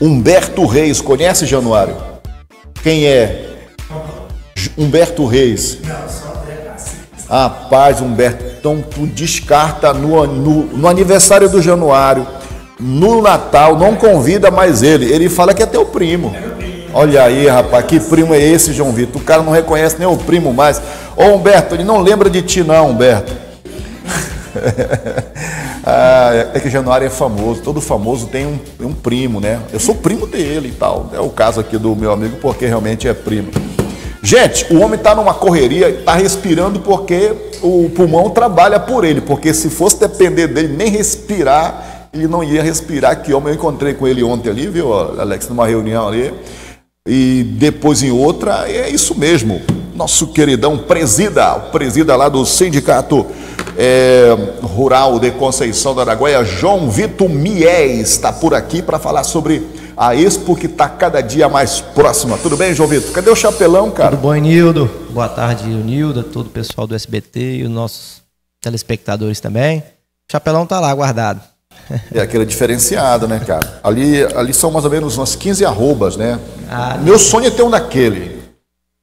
Speaker 5: Humberto Reis, conhece Januário? Quem é? Humberto Reis. Rapaz, Humberto, então tu descarta no, no, no aniversário do Januário, no Natal, não convida mais ele. Ele fala que é teu primo. Olha aí, rapaz, que primo é esse, João Vitor? O cara não reconhece nem o primo mais. Ô Humberto, ele não lembra de ti, não, Humberto. *laughs* ah, é que Januário é famoso, todo famoso tem um, um primo, né? Eu sou primo dele e tal. É o caso aqui do meu amigo, porque realmente é primo. Gente, o homem está numa correria, está respirando porque o pulmão trabalha por ele, porque se fosse depender dele nem respirar, ele não ia respirar. Que homem, eu encontrei com ele ontem ali, viu, Alex, numa reunião ali, e depois em outra, é isso mesmo. Nosso queridão presida, o presida lá do Sindicato é, Rural de Conceição da Araguaia, João Vitor Mies, está por aqui para falar sobre a Expo que está cada dia mais próxima. Tudo bem, João Vitor? Cadê o chapelão, cara?
Speaker 22: Tudo bom, Nildo? Boa tarde, Nildo, todo o pessoal do SBT e os nossos telespectadores também. O chapelão tá lá guardado.
Speaker 5: É aquele diferenciado, né, cara? Ali, ali são mais ou menos umas 15 arrobas, né? Ah, Meu sonho é ter um daquele.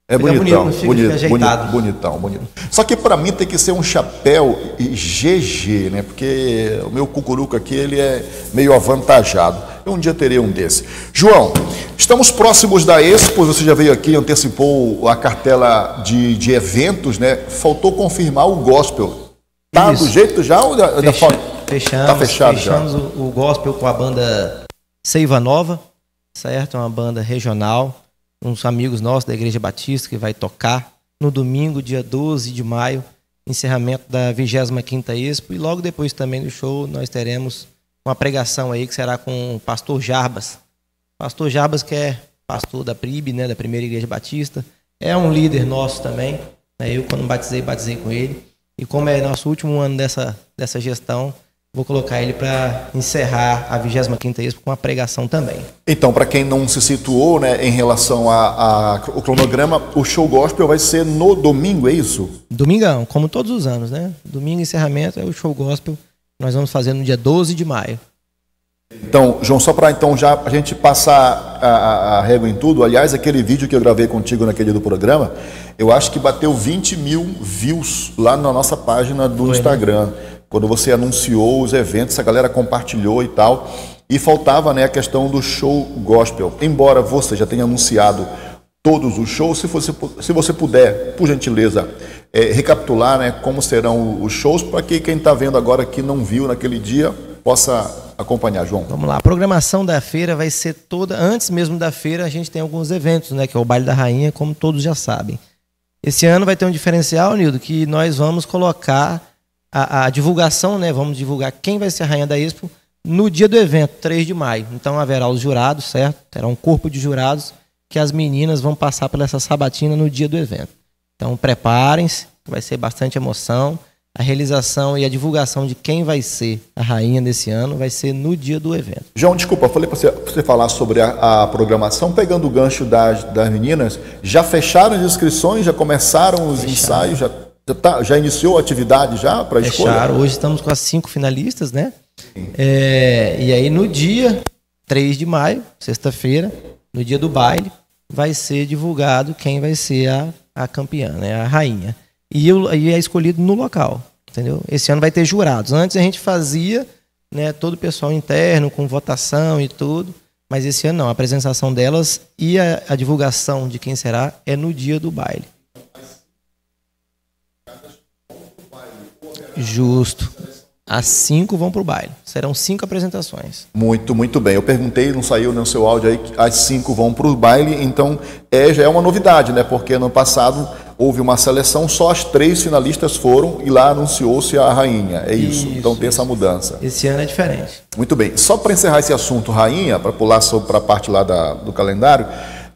Speaker 5: É bonitão, bonito, bonito, bonito, bonitão, bonito. Só que para mim tem que ser um chapéu GG, né? Porque o meu cucuruco aqui ele é meio avantajado. Eu um dia terei um desse. João, estamos próximos da Expo, você já veio aqui, antecipou a cartela de, de eventos, né? Faltou confirmar o gospel. Tá Isso. do jeito já ou da,
Speaker 22: Fecha, da... Fechamos, tá fechado fechamos já. O, o gospel com a banda Seiva Nova, certo? É uma banda regional, uns amigos nossos da Igreja Batista que vai tocar no domingo, dia 12 de maio, encerramento da 25ª Expo e logo depois também do show nós teremos uma pregação aí que será com o pastor Jarbas. Pastor Jarbas, que é pastor da PRIB, né, da Primeira Igreja Batista, é um líder nosso também. Né, eu, quando batizei, batizei com ele. E como é nosso último ano dessa, dessa gestão, vou colocar ele para encerrar a 25ª Expo com uma pregação também.
Speaker 5: Então, para quem não se situou né, em relação ao cronograma, o show gospel vai ser no domingo, é isso?
Speaker 22: Domingão, como todos os anos, né? Domingo, encerramento, é o show gospel nós vamos fazer no dia 12 de maio.
Speaker 5: Então, João, só para então já a gente passar a, a, a, régua em tudo, aliás, aquele vídeo que eu gravei contigo naquele do programa, eu acho que bateu 20 mil views lá na nossa página do Foi, né? Instagram. Né? Quando você anunciou os eventos, a galera compartilhou e tal. E faltava né, a questão do show gospel. Embora você já tenha anunciado todos os shows, se você, se você puder, por gentileza, é, recapitular né, como serão os shows para que quem está vendo agora que não viu naquele dia possa acompanhar, João.
Speaker 22: Vamos lá, a programação da feira vai ser toda, antes mesmo da feira a gente tem alguns eventos, né, que é o Baile da Rainha, como todos já sabem. Esse ano vai ter um diferencial, Nildo, que nós vamos colocar a, a divulgação, né, vamos divulgar quem vai ser a Rainha da Expo no dia do evento, 3 de maio. Então haverá os jurados, certo? Terá um corpo de jurados que as meninas vão passar por essa sabatina no dia do evento. Então preparem-se, vai ser bastante emoção. A realização e a divulgação de quem vai ser a rainha desse ano vai ser no dia do evento.
Speaker 5: João, desculpa, falei para você, você, falar sobre a, a, programação, pegando o gancho das, das meninas, já fecharam as inscrições, já começaram os fecharam. ensaios, já, já, tá, já, iniciou a atividade já para escolha?
Speaker 22: Fecharam, hoje estamos com as cinco finalistas, né? É, e aí no dia 3 de maio, sexta-feira, no dia do baile, vai ser divulgado quem vai ser a a campeã, né, a rainha. E, eu, e é escolhido no local, entendeu? Esse ano vai ter jurados. Antes a gente fazia né, todo o pessoal interno, com votação e tudo, mas esse ano não. A apresentação delas e a, a divulgação de quem será é no dia do baile. Justo. As cinco vão para o baile. Serão cinco apresentações.
Speaker 5: Muito, muito bem. Eu perguntei, não saiu no seu áudio aí, as cinco vão para o baile, então é, já é uma novidade, né? Porque no passado houve uma seleção, só as três finalistas foram e lá anunciou-se a rainha. É isso. isso então tem essa mudança.
Speaker 22: Esse ano é diferente.
Speaker 5: Muito bem. Só para encerrar esse assunto, rainha, para pular para a parte lá da, do calendário,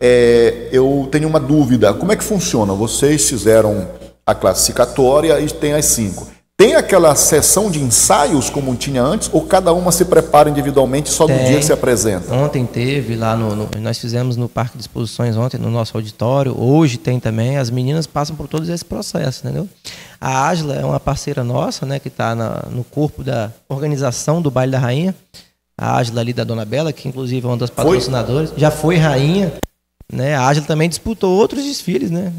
Speaker 5: é, eu tenho uma dúvida. Como é que funciona? Vocês fizeram a classificatória e tem as cinco. Tem aquela sessão de ensaios como tinha antes, ou cada uma se prepara individualmente só no
Speaker 22: Tem.
Speaker 5: dia que se apresenta?
Speaker 22: Ontem teve lá no, no- Nós fizemos no Parque de Exposições ontem, no nosso auditório. Hoje tem também. As meninas passam por todo esse processo, entendeu? A Ágila é uma parceira nossa, né? Que está no corpo da organização do Baile da Rainha. A Ágila ali da Dona Bela, que inclusive é uma das patrocinadoras. Já foi rainha. Né? A Ágila também disputou outros desfiles, né?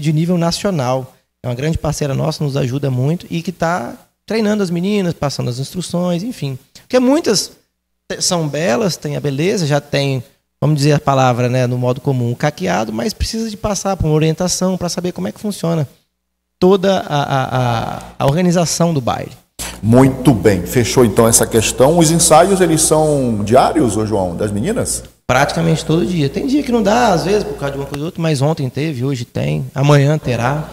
Speaker 22: De nível nacional. É uma grande parceira nossa, nos ajuda muito e que está treinando as meninas, passando as instruções, enfim. Porque muitas são belas, têm a beleza, já tem, vamos dizer a palavra, né, no modo comum, caqueado, mas precisa de passar por uma orientação para saber como é que funciona toda a, a, a, a organização do baile.
Speaker 5: Muito bem, fechou então essa questão. Os ensaios, eles são diários, ô João, das meninas?
Speaker 22: Praticamente todo dia. Tem dia que não dá, às vezes, por causa de uma coisa ou outra, mas ontem teve, hoje tem, amanhã terá.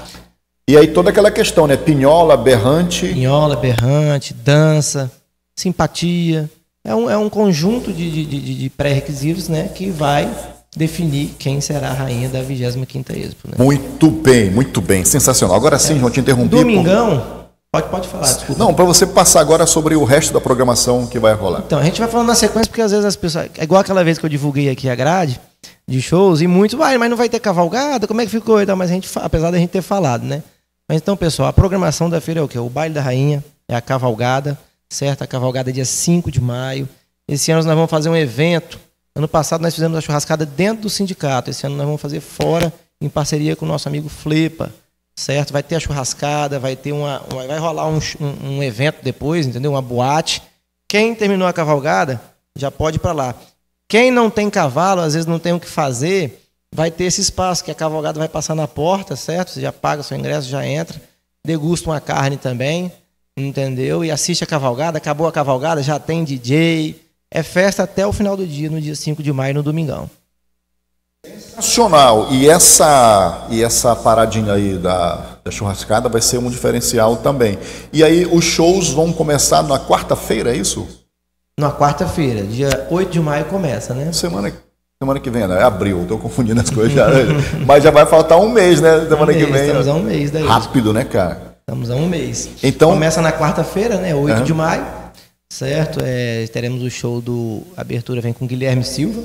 Speaker 5: E aí toda aquela questão, né? Pinhola, berrante.
Speaker 22: Pinhola, berrante, dança, simpatia. É um, é um conjunto de, de, de- de pré-requisitos né, que vai definir quem será a rainha da 25ª Expo. Né?
Speaker 5: Muito bem, muito bem, sensacional. Agora sim, João, te interrompi. por-
Speaker 22: Domingão, pode, pode falar, desculpa.
Speaker 5: Não, para você passar agora sobre o resto da programação que vai rolar.
Speaker 22: Então, a gente vai falando na sequência, porque às vezes as pessoas. É igual aquela vez que eu divulguei aqui a grade de shows, e muitos, vai, mas não vai ter cavalgada, como é que ficou? Então, mas a gente, apesar da gente ter falado, né? Mas então, pessoal, a programação da feira é o quê? O baile da rainha, é a cavalgada, certo? A cavalgada é dia 5 de maio. Esse ano nós vamos fazer um evento. Ano passado nós fizemos a churrascada dentro do sindicato. Esse ano nós vamos fazer fora, em parceria com o nosso amigo Flepa, certo? Vai ter a churrascada, vai ter uma, uma- vai rolar um, um- um evento depois, entendeu? Uma boate. Quem terminou a cavalgada já pode ir para lá. Quem não tem cavalo, às vezes não tem o que fazer, vai ter esse espaço que a cavalgada vai passar na porta, certo? Você já paga seu ingresso, já entra, degusta uma carne também, entendeu? E assiste a cavalgada, acabou a cavalgada, já tem DJ. É festa até o final do dia, no dia 5 de maio, no domingão.
Speaker 5: Nacional. E essa, e essa paradinha aí da, da churrascada vai ser um diferencial também. E aí os shows vão começar na quarta-feira, é isso?
Speaker 22: Na quarta-feira, dia 8 de maio começa, né?
Speaker 5: Semana, semana que vem, né? É abril, estou confundindo as coisas já. *laughs* Mas já vai faltar um mês, né? Semana
Speaker 22: Um
Speaker 5: que
Speaker 22: mês,
Speaker 5: vem.
Speaker 22: estamos a um mês daí.
Speaker 5: Rápido, né, cara?
Speaker 22: Estamos a um mês.
Speaker 5: Então-
Speaker 22: Começa na quarta-feira, né? 8
Speaker 5: É.
Speaker 22: de maio, certo? É, teremos o show do Abertura Vem com Guilherme Silva,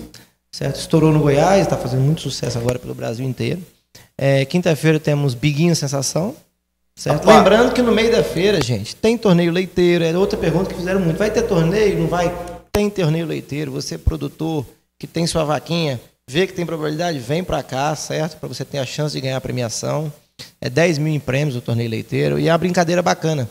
Speaker 22: certo? Estourou no Goiás, está fazendo muito sucesso agora pelo Brasil inteiro. É, Quinta-feira temos Biguinho Sensação, certo? Lembrando que no meio da feira, gente, tem torneio leiteiro. É outra pergunta que fizeram muito. Vai ter torneio? Não vai? Tem torneio leiteiro. Você, produtor, que tem sua vaquinha, vê que tem probabilidade, vem para cá, certo? Para você ter a chance de ganhar a premiação. É 10 mil em prêmios o torneio leiteiro. E é uma brincadeira bacana.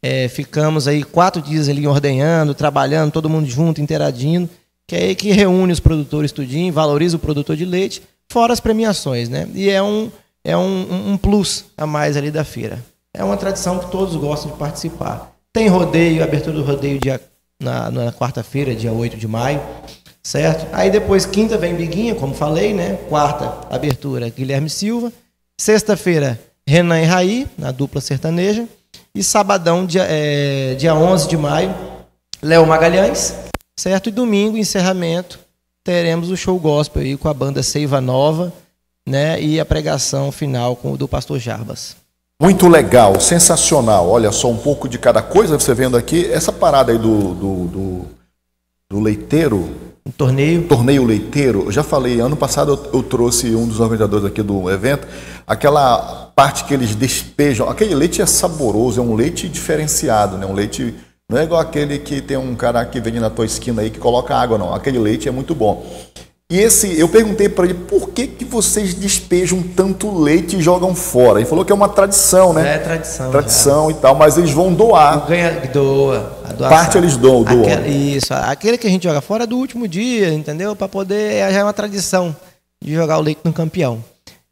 Speaker 22: É, ficamos aí quatro dias ali ordenhando, trabalhando, todo mundo junto, interagindo, que é aí que reúne os produtores tudinho, valoriza o produtor de leite, fora as premiações, né? E é um, é um- um plus a mais ali da feira. É uma tradição que todos gostam de participar. Tem rodeio, abertura do rodeio dia, na, na quarta-feira, dia 8 de maio, certo? Aí depois, quinta vem Biguinha, como falei, né? Quarta, abertura, Guilherme Silva. Sexta-feira, Renan e Raí, na dupla sertaneja. E sabadão, dia, é, dia 11 de maio, Léo Magalhães, certo? E domingo, encerramento, teremos o show gospel aí com a banda Seiva Nova, né? E a pregação final com o do pastor Jarbas.
Speaker 5: Muito legal, sensacional. Olha só, um pouco de cada coisa você vendo aqui. Essa parada aí do, do, do, do leiteiro.
Speaker 22: Um torneio.
Speaker 5: Torneio leiteiro. Eu já falei, ano passado eu, eu trouxe um dos organizadores aqui do evento, aquela parte que eles despejam. Aquele leite é saboroso, é um leite diferenciado, né? Um leite. Não é igual aquele que tem um cara que vende na tua esquina aí que coloca água, não. Aquele leite é muito bom. E esse, eu perguntei para ele por que, que vocês despejam tanto leite e jogam fora. Ele falou que é uma tradição, né?
Speaker 22: É tradição.
Speaker 5: Tradição e tal, mas eles vão doar.
Speaker 22: Ganha, doa.
Speaker 5: Parte eles doam, doam.
Speaker 22: Aquela- isso. Aquele que a gente joga fora é do último dia, entendeu? Para poder. Já é uma tradição de jogar o leite no campeão.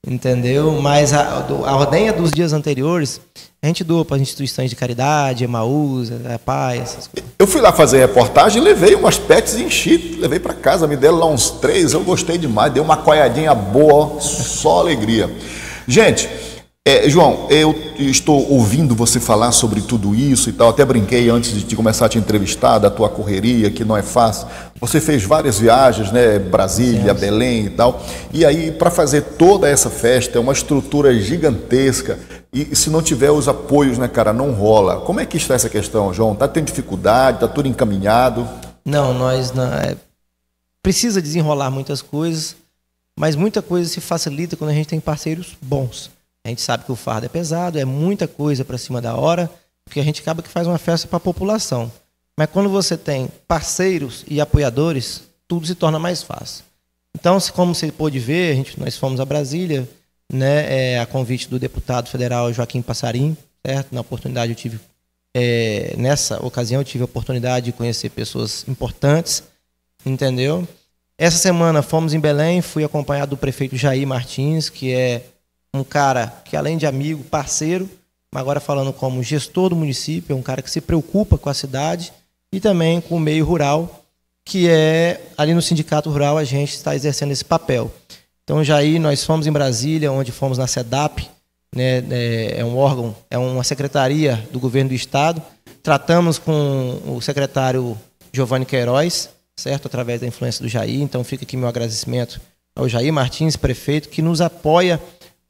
Speaker 22: Entendeu? Mas a, a ordenha dos dias anteriores, a gente doa para instituições de caridade, Emaús, a Pai, essas coisas.
Speaker 5: Eu fui lá fazer reportagem, levei umas pets e enchi, levei para casa, me deram lá uns três, eu gostei demais, deu uma coiadinha boa, só alegria. Gente, É, João, eu estou ouvindo você falar sobre tudo isso e tal. Até brinquei antes de começar a te entrevistar da tua correria, que não é fácil. Você fez várias viagens, né? Brasília, Sim. Belém e tal. E aí, para fazer toda essa festa, é uma estrutura gigantesca. E se não tiver os apoios, né, cara, não rola. Como é que está essa questão, João? Tá tendo dificuldade? Tá tudo encaminhado?
Speaker 22: Não, nós não. É... Precisa desenrolar muitas coisas, mas muita coisa se facilita quando a gente tem parceiros bons. A gente sabe que o fardo é pesado, é muita coisa para cima da hora, porque a gente acaba que faz uma festa para a população. Mas quando você tem parceiros e apoiadores, tudo se torna mais fácil. Então, como você pôde ver, a gente, nós fomos a Brasília, né, é, a convite do deputado federal Joaquim Passarim, certo? Na oportunidade eu tive, é, nessa ocasião eu tive a oportunidade de conhecer pessoas importantes, entendeu? Essa semana fomos em Belém, fui acompanhado do prefeito Jair Martins, que é um cara que, além de amigo, parceiro, agora falando como gestor do município, é um cara que se preocupa com a cidade e também com o meio rural, que é ali no Sindicato Rural a gente está exercendo esse papel. Então, aí nós fomos em Brasília, onde fomos na SEDAP, né, é, é um órgão, é uma secretaria do governo do estado. Tratamos com o secretário Giovanni Queiroz, certo, através da influência do Jair. Então, fica aqui meu agradecimento ao Jair Martins, prefeito, que nos apoia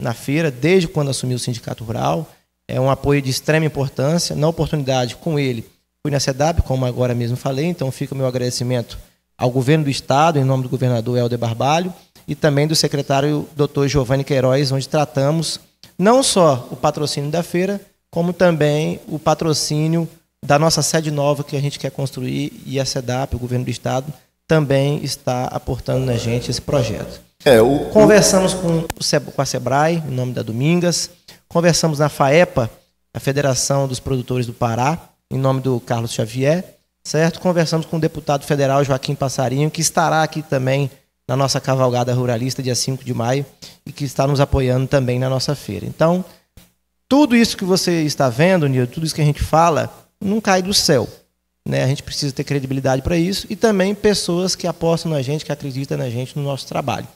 Speaker 22: na feira, desde quando assumiu o Sindicato Rural. É um apoio de extrema importância. Na oportunidade, com ele, fui na SEDAP, como agora mesmo falei, então fica o meu agradecimento ao governo do Estado, em nome do governador Helder Barbalho, e também do secretário Dr. Giovanni Queiroz, onde tratamos não só o patrocínio da feira, como também o patrocínio da nossa sede nova que a gente quer construir e a SEDAP, o governo do Estado, também está aportando na gente esse projeto. É, o, Conversamos com, com a Sebrae, em nome da Domingas. Conversamos na FAEPA, a Federação dos Produtores do Pará, em nome do Carlos Xavier. Certo? Conversamos com o deputado federal Joaquim Passarinho, que estará aqui também na nossa cavalgada ruralista, dia 5 de maio, e que está nos apoiando também na nossa feira. Então, tudo isso que você está vendo, Nildo, tudo isso que a gente fala, não cai do céu. Né? A gente precisa ter credibilidade para isso e também pessoas que apostam na gente, que acreditam na gente, no nosso trabalho.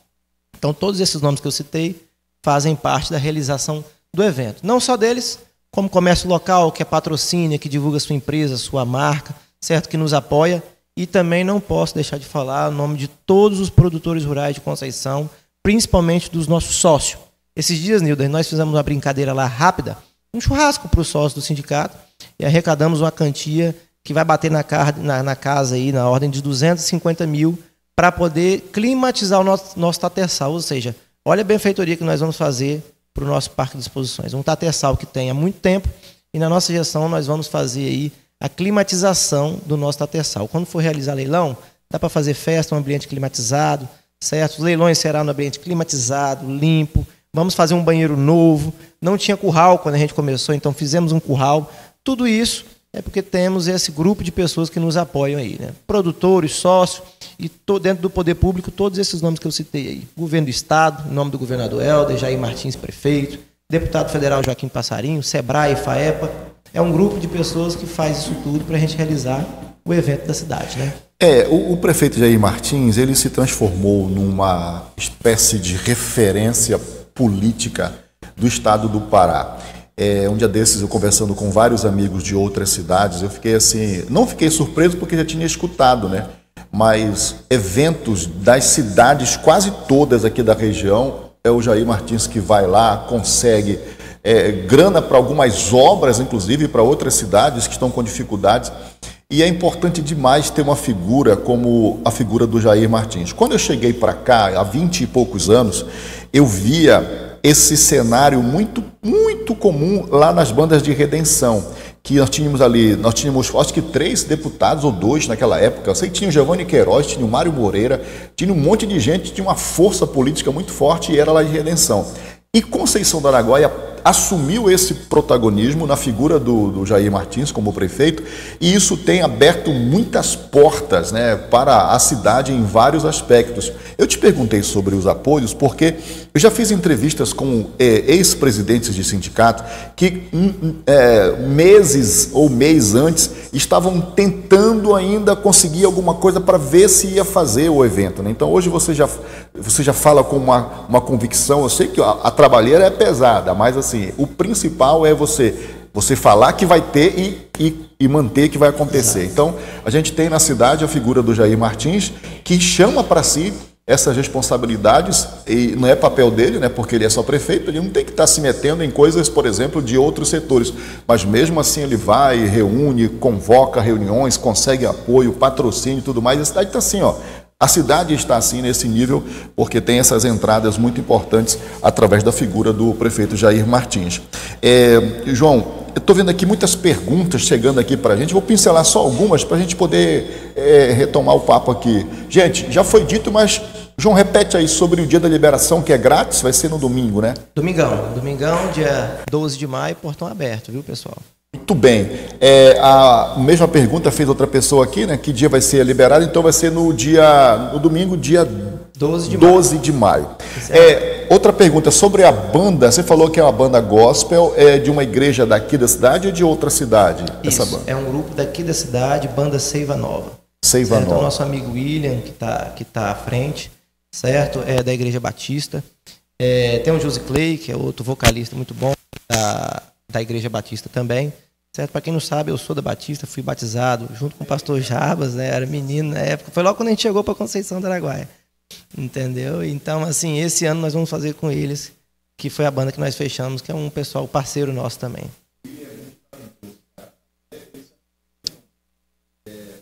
Speaker 22: Então, todos esses nomes que eu citei fazem parte da realização do evento. Não só deles, como comércio local, que é patrocínio, que divulga sua empresa, sua marca, certo? Que nos apoia. E também não posso deixar de falar o nome de todos os produtores rurais de Conceição, principalmente dos nossos sócios. Esses dias, Nilda, nós fizemos uma brincadeira lá rápida, um churrasco para os sócios do sindicato, e arrecadamos uma quantia que vai bater na, na, na casa aí na ordem de 250 mil para poder climatizar o nosso, nosso tatersal, ou seja, olha a benfeitoria que nós vamos fazer para o nosso parque de exposições. Um tatersal que tem há muito tempo e na nossa gestão nós vamos fazer aí a climatização do nosso tatersal. Quando for realizar leilão, dá para fazer festa no ambiente climatizado, certo? Os leilões serão no ambiente climatizado, limpo. Vamos fazer um banheiro novo. Não tinha curral quando a gente começou, então fizemos um curral. Tudo isso é porque temos esse grupo de pessoas que nos apoiam aí, né? Produtores, sócios e dentro do poder público todos esses nomes que eu citei aí. Governo do Estado, em nome do governador Helder, Jair Martins, prefeito, deputado federal Joaquim Passarinho, Sebrae, FAEPA. É um grupo de pessoas que faz isso tudo para a gente realizar o evento da cidade, né?
Speaker 5: É, o, o, prefeito Jair Martins, ele se transformou numa espécie de referência política do estado do Pará. É, um dia desses, eu conversando com vários amigos de outras cidades, eu fiquei assim, não fiquei surpreso porque já tinha escutado, né? Mas eventos das cidades, quase todas aqui da região, é o Jair Martins que vai lá, consegue é, grana para algumas obras, inclusive para outras cidades que estão com dificuldades. E é importante demais ter uma figura como a figura do Jair Martins. Quando eu cheguei para cá, há 20 e poucos anos, eu via esse cenário muito, muito comum lá nas bandas de redenção, que nós tínhamos ali, nós tínhamos acho que três deputados ou dois naquela época, eu sei que tinha o Giovanni Queiroz, tinha o Mário Moreira, tinha um monte de gente, tinha uma força política muito forte e era lá de redenção. E Conceição do Araguaia assumiu esse protagonismo na figura do, do, Jair Martins como prefeito, e isso tem aberto muitas portas né, para a cidade em vários aspectos. Eu te perguntei sobre os apoios porque eu já fiz entrevistas com é, ex-presidentes de sindicato que é, meses ou mês antes estavam tentando ainda conseguir alguma coisa para ver se ia fazer o evento. Né? Então hoje você já, você já fala com uma, uma convicção, eu sei que a, a trabalheira é pesada, mas assim, assim, o principal é você você falar que vai ter e, e, e manter que vai acontecer. Exato. Então, a gente tem na cidade a figura do Jair Martins, que chama para si essas responsabilidades, e não é papel dele, né, porque ele é só prefeito, ele não tem que estar se metendo em coisas, por exemplo, de outros setores. Mas mesmo assim ele vai, reúne, convoca reuniões, consegue apoio, patrocínio e tudo mais. A cidade está assim, ó. A cidade está assim nesse nível porque tem essas entradas muito importantes através da figura do prefeito Jair Martins. É, João, eu estou vendo aqui muitas perguntas chegando aqui para a gente. Vou pincelar só algumas para a gente poder é, retomar o papo aqui. Gente, já foi dito, mas João, repete aí sobre o dia da liberação, que é grátis, vai ser no domingo, né?
Speaker 22: Domingão. Domingão, dia 12 de maio, portão aberto, viu, pessoal?
Speaker 5: Muito bem. É, a mesma pergunta fez outra pessoa aqui, né? Que dia vai ser liberado? Então vai ser no dia, no domingo, dia 12 de 12 maio. De maio. É, outra pergunta sobre a banda. Você falou que é uma banda gospel, é de uma igreja daqui da cidade ou de outra cidade?
Speaker 22: Isso,
Speaker 5: essa banda?
Speaker 22: é um grupo daqui da cidade, banda Seiva Nova.
Speaker 5: Seiva
Speaker 22: certo?
Speaker 5: Nova.
Speaker 22: O nosso amigo William, que está que tá à frente, certo? É da Igreja Batista. É, tem o Josi Clay, que é outro vocalista muito bom, da, da Igreja Batista também. Certo? Para quem não sabe, eu sou da Batista, fui batizado junto com o pastor Jabas, né? Era menino na época. Foi logo quando a gente chegou para Conceição do Araguaia. Entendeu? Então, assim, esse ano nós vamos fazer com eles, que foi a banda que nós fechamos, que é um pessoal parceiro nosso também.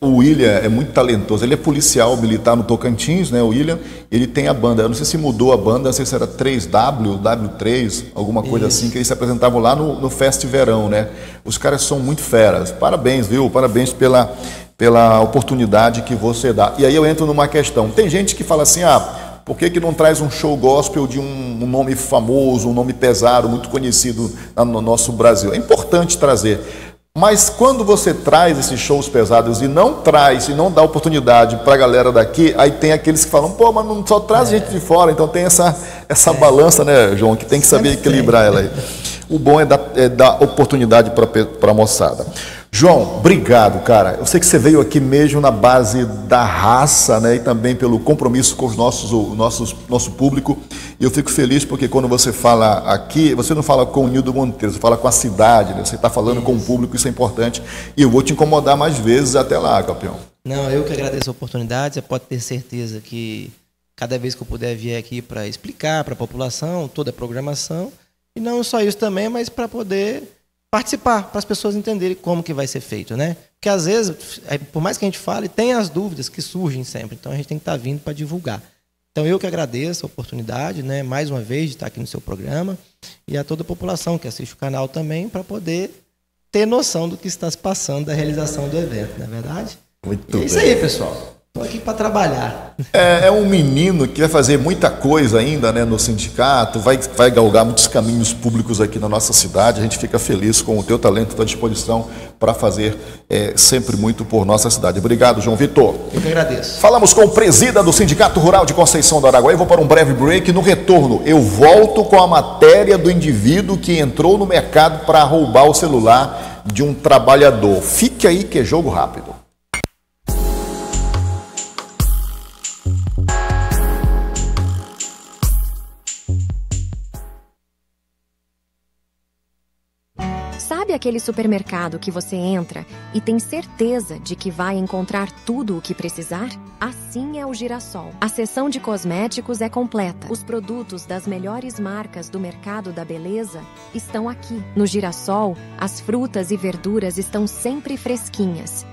Speaker 5: O William é muito talentoso. Ele é policial militar no Tocantins, né? O William, ele tem a banda. Eu não sei se mudou a banda, não sei se era 3W, W3, alguma coisa Isso. assim, que eles se apresentavam lá no, no Fest Verão, né? Os caras são muito feras. Parabéns, viu? Parabéns pela, pela oportunidade que você dá. E aí eu entro numa questão. Tem gente que fala assim, ah, por que, que não traz um show gospel de um, um nome famoso, um nome pesado, muito conhecido no nosso Brasil? É importante trazer. Mas quando você traz esses shows pesados e não traz e não dá oportunidade para a galera daqui, aí tem aqueles que falam, pô, mas não só traz é. gente de fora, então tem essa, essa é. balança, né, João, que tem que saber equilibrar ela aí. O bom é dar, é dar oportunidade para a moçada. João, obrigado, cara. Eu sei que você veio aqui mesmo na base da raça, né, e também pelo compromisso com os nossos, o nossos, nosso público. E eu fico feliz porque quando você fala aqui, você não fala com o Nildo Monteiro, você fala com a cidade, né? você está falando isso. com o público, isso é importante. E eu vou te incomodar mais vezes até lá, campeão.
Speaker 22: Não, eu que agradeço a oportunidade. Você pode ter certeza que cada vez que eu puder vir aqui para explicar para a população toda a programação, e não só isso também, mas para poder participar, para as pessoas entenderem como que vai ser feito, né? Porque às vezes, por mais que a gente fale, tem as dúvidas que surgem sempre. Então a gente tem que estar tá vindo para divulgar. Então eu que agradeço a oportunidade, né, mais uma vez de estar aqui no seu programa e a toda a população que assiste o canal também para poder ter noção do que está se passando da realização do evento, não é verdade?
Speaker 5: Muito
Speaker 22: e
Speaker 5: é
Speaker 22: isso aí, pessoal. Estou aqui para trabalhar.
Speaker 5: É, é, um menino que vai fazer muita coisa ainda né, no sindicato, vai, vai galgar muitos caminhos públicos aqui na nossa cidade. A gente fica feliz com o teu talento, tua disposição para fazer é, sempre muito por nossa cidade. Obrigado, João Vitor.
Speaker 22: Eu que agradeço.
Speaker 5: Falamos com o presida do Sindicato Rural de Conceição do Araguaia. Vou para um breve break. No retorno, eu volto com a matéria do indivíduo que entrou no mercado para roubar o celular de um trabalhador. Fique aí que é jogo rápido.
Speaker 1: Sabe aquele supermercado que você entra e tem certeza de que vai encontrar tudo o que precisar? Assim é o Girassol. A seção de cosméticos é completa. Os produtos das melhores marcas do mercado da beleza estão aqui. No Girassol, as frutas e verduras estão sempre fresquinhas.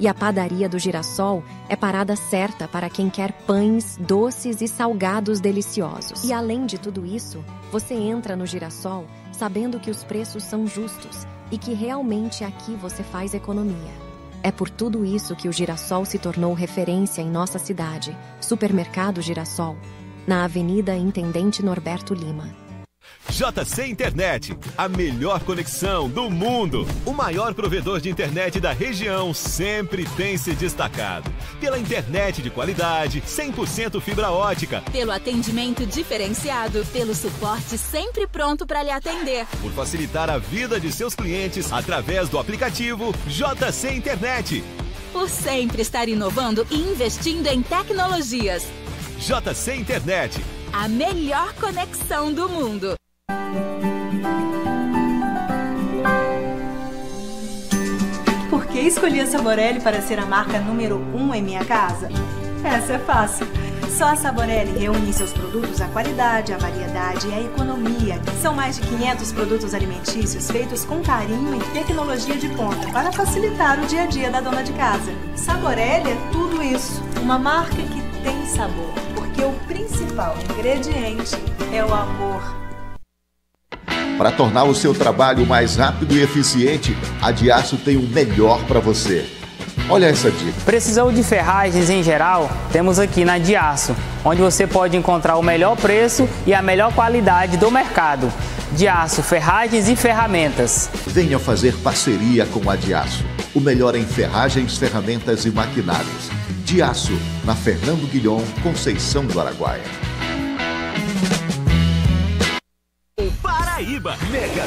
Speaker 1: E a padaria do Girassol é parada certa para quem quer pães, doces e salgados deliciosos. E além de tudo isso, você entra no Girassol sabendo que os preços são justos e que realmente aqui você faz economia. É por tudo isso que o Girassol se tornou referência em nossa cidade, Supermercado Girassol, na Avenida Intendente Norberto Lima.
Speaker 7: JC Internet, a melhor conexão do mundo. O maior provedor de internet da região sempre tem se destacado. Pela internet de qualidade, 100% fibra ótica.
Speaker 23: Pelo atendimento diferenciado, pelo suporte sempre pronto para lhe atender.
Speaker 7: Por facilitar a vida de seus clientes através do aplicativo JC Internet.
Speaker 23: Por sempre estar inovando e investindo em tecnologias.
Speaker 7: JC Internet
Speaker 23: a melhor conexão do mundo.
Speaker 4: Por que escolhi a Saborelli para ser a marca número 1 um em minha casa? Essa é fácil. Só a Saborelli reúne em seus produtos a qualidade, a variedade e a economia. São mais de 500 produtos alimentícios feitos com carinho e tecnologia de ponta para facilitar o dia a dia da dona de casa. Saborelli é tudo isso, uma marca que tem sabor porque o principal ingrediente é o amor.
Speaker 24: Para tornar o seu trabalho mais rápido e eficiente, a Diaço tem o melhor para você. Olha essa dica.
Speaker 6: Precisou de ferragens em geral? Temos aqui na Diaço, onde você pode encontrar o melhor preço e a melhor qualidade do mercado. Diaço, ferragens e ferramentas.
Speaker 24: Venha fazer parceria com a Diaço. O melhor em ferragens, ferramentas e maquinários. Diaço, na Fernando Guilhom, Conceição do Araguaia.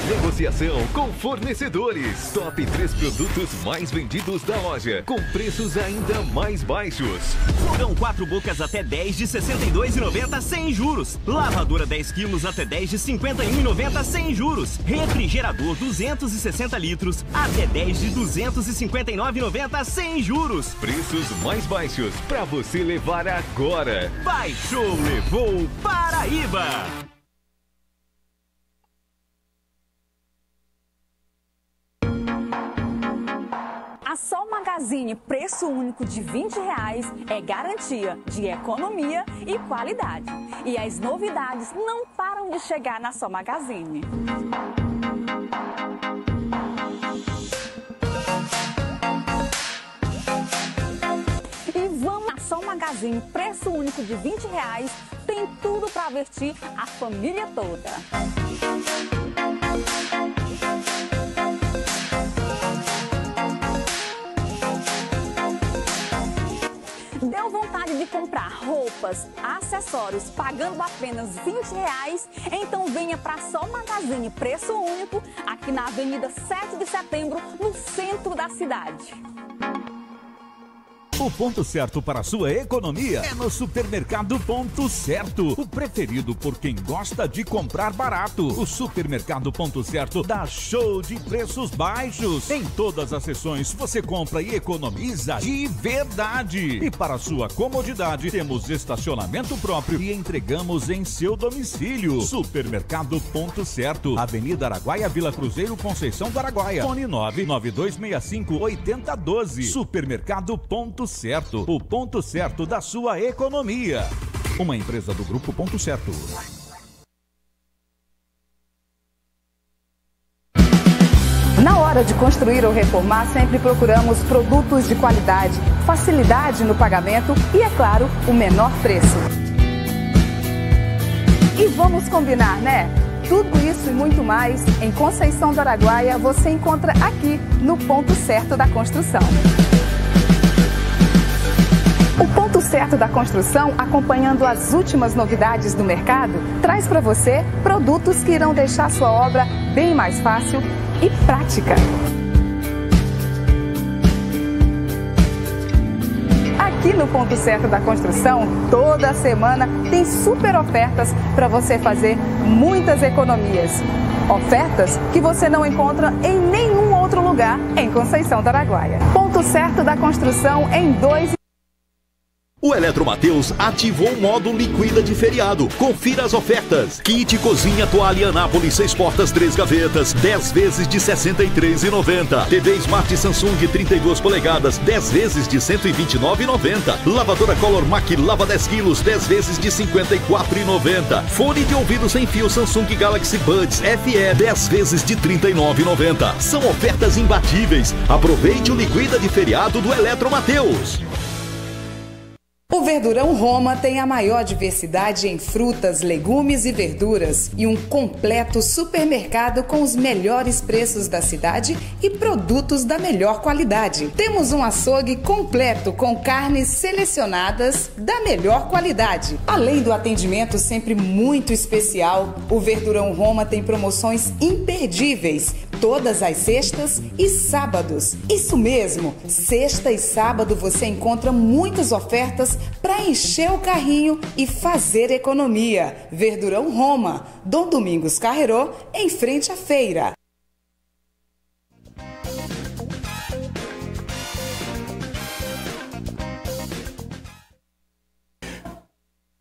Speaker 5: Negociação com fornecedores. Top 3 produtos mais vendidos da loja. Com preços ainda mais baixos.
Speaker 7: Fogão 4 bocas até 10 de 62,90 sem juros. Lavadora 10 quilos até 10 de 51,90 sem juros. Refrigerador 260 litros até 10 de 259,90 sem juros.
Speaker 5: Preços mais baixos para você levar agora.
Speaker 7: Baixou, levou Paraíba.
Speaker 8: Magazine preço único de 20 reais é garantia de economia e qualidade. E as novidades não param de chegar na Sol Magazine. E vamos na Sol Magazine preço único de 20 reais tem tudo para vestir a família toda. Deu vontade de comprar roupas, acessórios pagando apenas 20 reais? Então venha para Sol Magazine Preço Único, aqui na Avenida 7 de Setembro, no centro da cidade.
Speaker 2: O ponto certo para a sua economia é no Supermercado Ponto Certo, o preferido por quem gosta de comprar barato. O Supermercado Ponto Certo dá show de preços baixos. Em todas as sessões você compra e economiza de verdade. E para sua comodidade, temos estacionamento próprio e entregamos em seu domicílio. Supermercado Ponto Certo, Avenida Araguaia, Vila Cruzeiro, Conceição do Araguaia. Fone 99265 8012. Supermercado Ponto Certo, o ponto certo da sua economia. Uma empresa do Grupo Ponto Certo.
Speaker 9: Na hora de construir ou reformar, sempre procuramos produtos de qualidade, facilidade no pagamento e, é claro, o menor preço. E vamos combinar, né? Tudo isso e muito mais em Conceição do Araguaia você encontra aqui no ponto certo da construção. O ponto certo da construção, acompanhando as últimas novidades do mercado, traz para você produtos que irão deixar sua obra bem mais fácil e prática. Aqui no Ponto Certo da Construção, toda semana tem super ofertas para você fazer muitas economias. Ofertas que você não encontra em nenhum outro lugar em Conceição do Araguaia. Ponto Certo da Construção em dois
Speaker 5: O Eletromateus ativou o modo liquida de feriado. Confira as ofertas. Kit cozinha toalha Anápolis 6 portas 3 gavetas, 10 vezes de R$ 63,90. TV Smart Samsung 32 polegadas, 10 vezes de R$ 129,90. Lavadora Color Mac lava 10 quilos, 10 vezes de R$ 54,90. Fone de ouvido sem fio Samsung Galaxy Buds FE 10 vezes de R$ 39,90. São ofertas imbatíveis. Aproveite o liquida de feriado do Eletromateus.
Speaker 9: O Verdurão Roma tem a maior diversidade em frutas, legumes e verduras e um completo supermercado com os melhores preços da cidade e produtos da melhor qualidade. Temos um açougue completo com carnes selecionadas da melhor qualidade. Além do atendimento sempre muito especial, o Verdurão Roma tem promoções imperdíveis todas as sextas e sábados. Isso mesmo, sexta e sábado você encontra muitas ofertas para encher o carrinho e fazer economia. Verdurão Roma, Dom Domingos Carreirô, em frente à feira.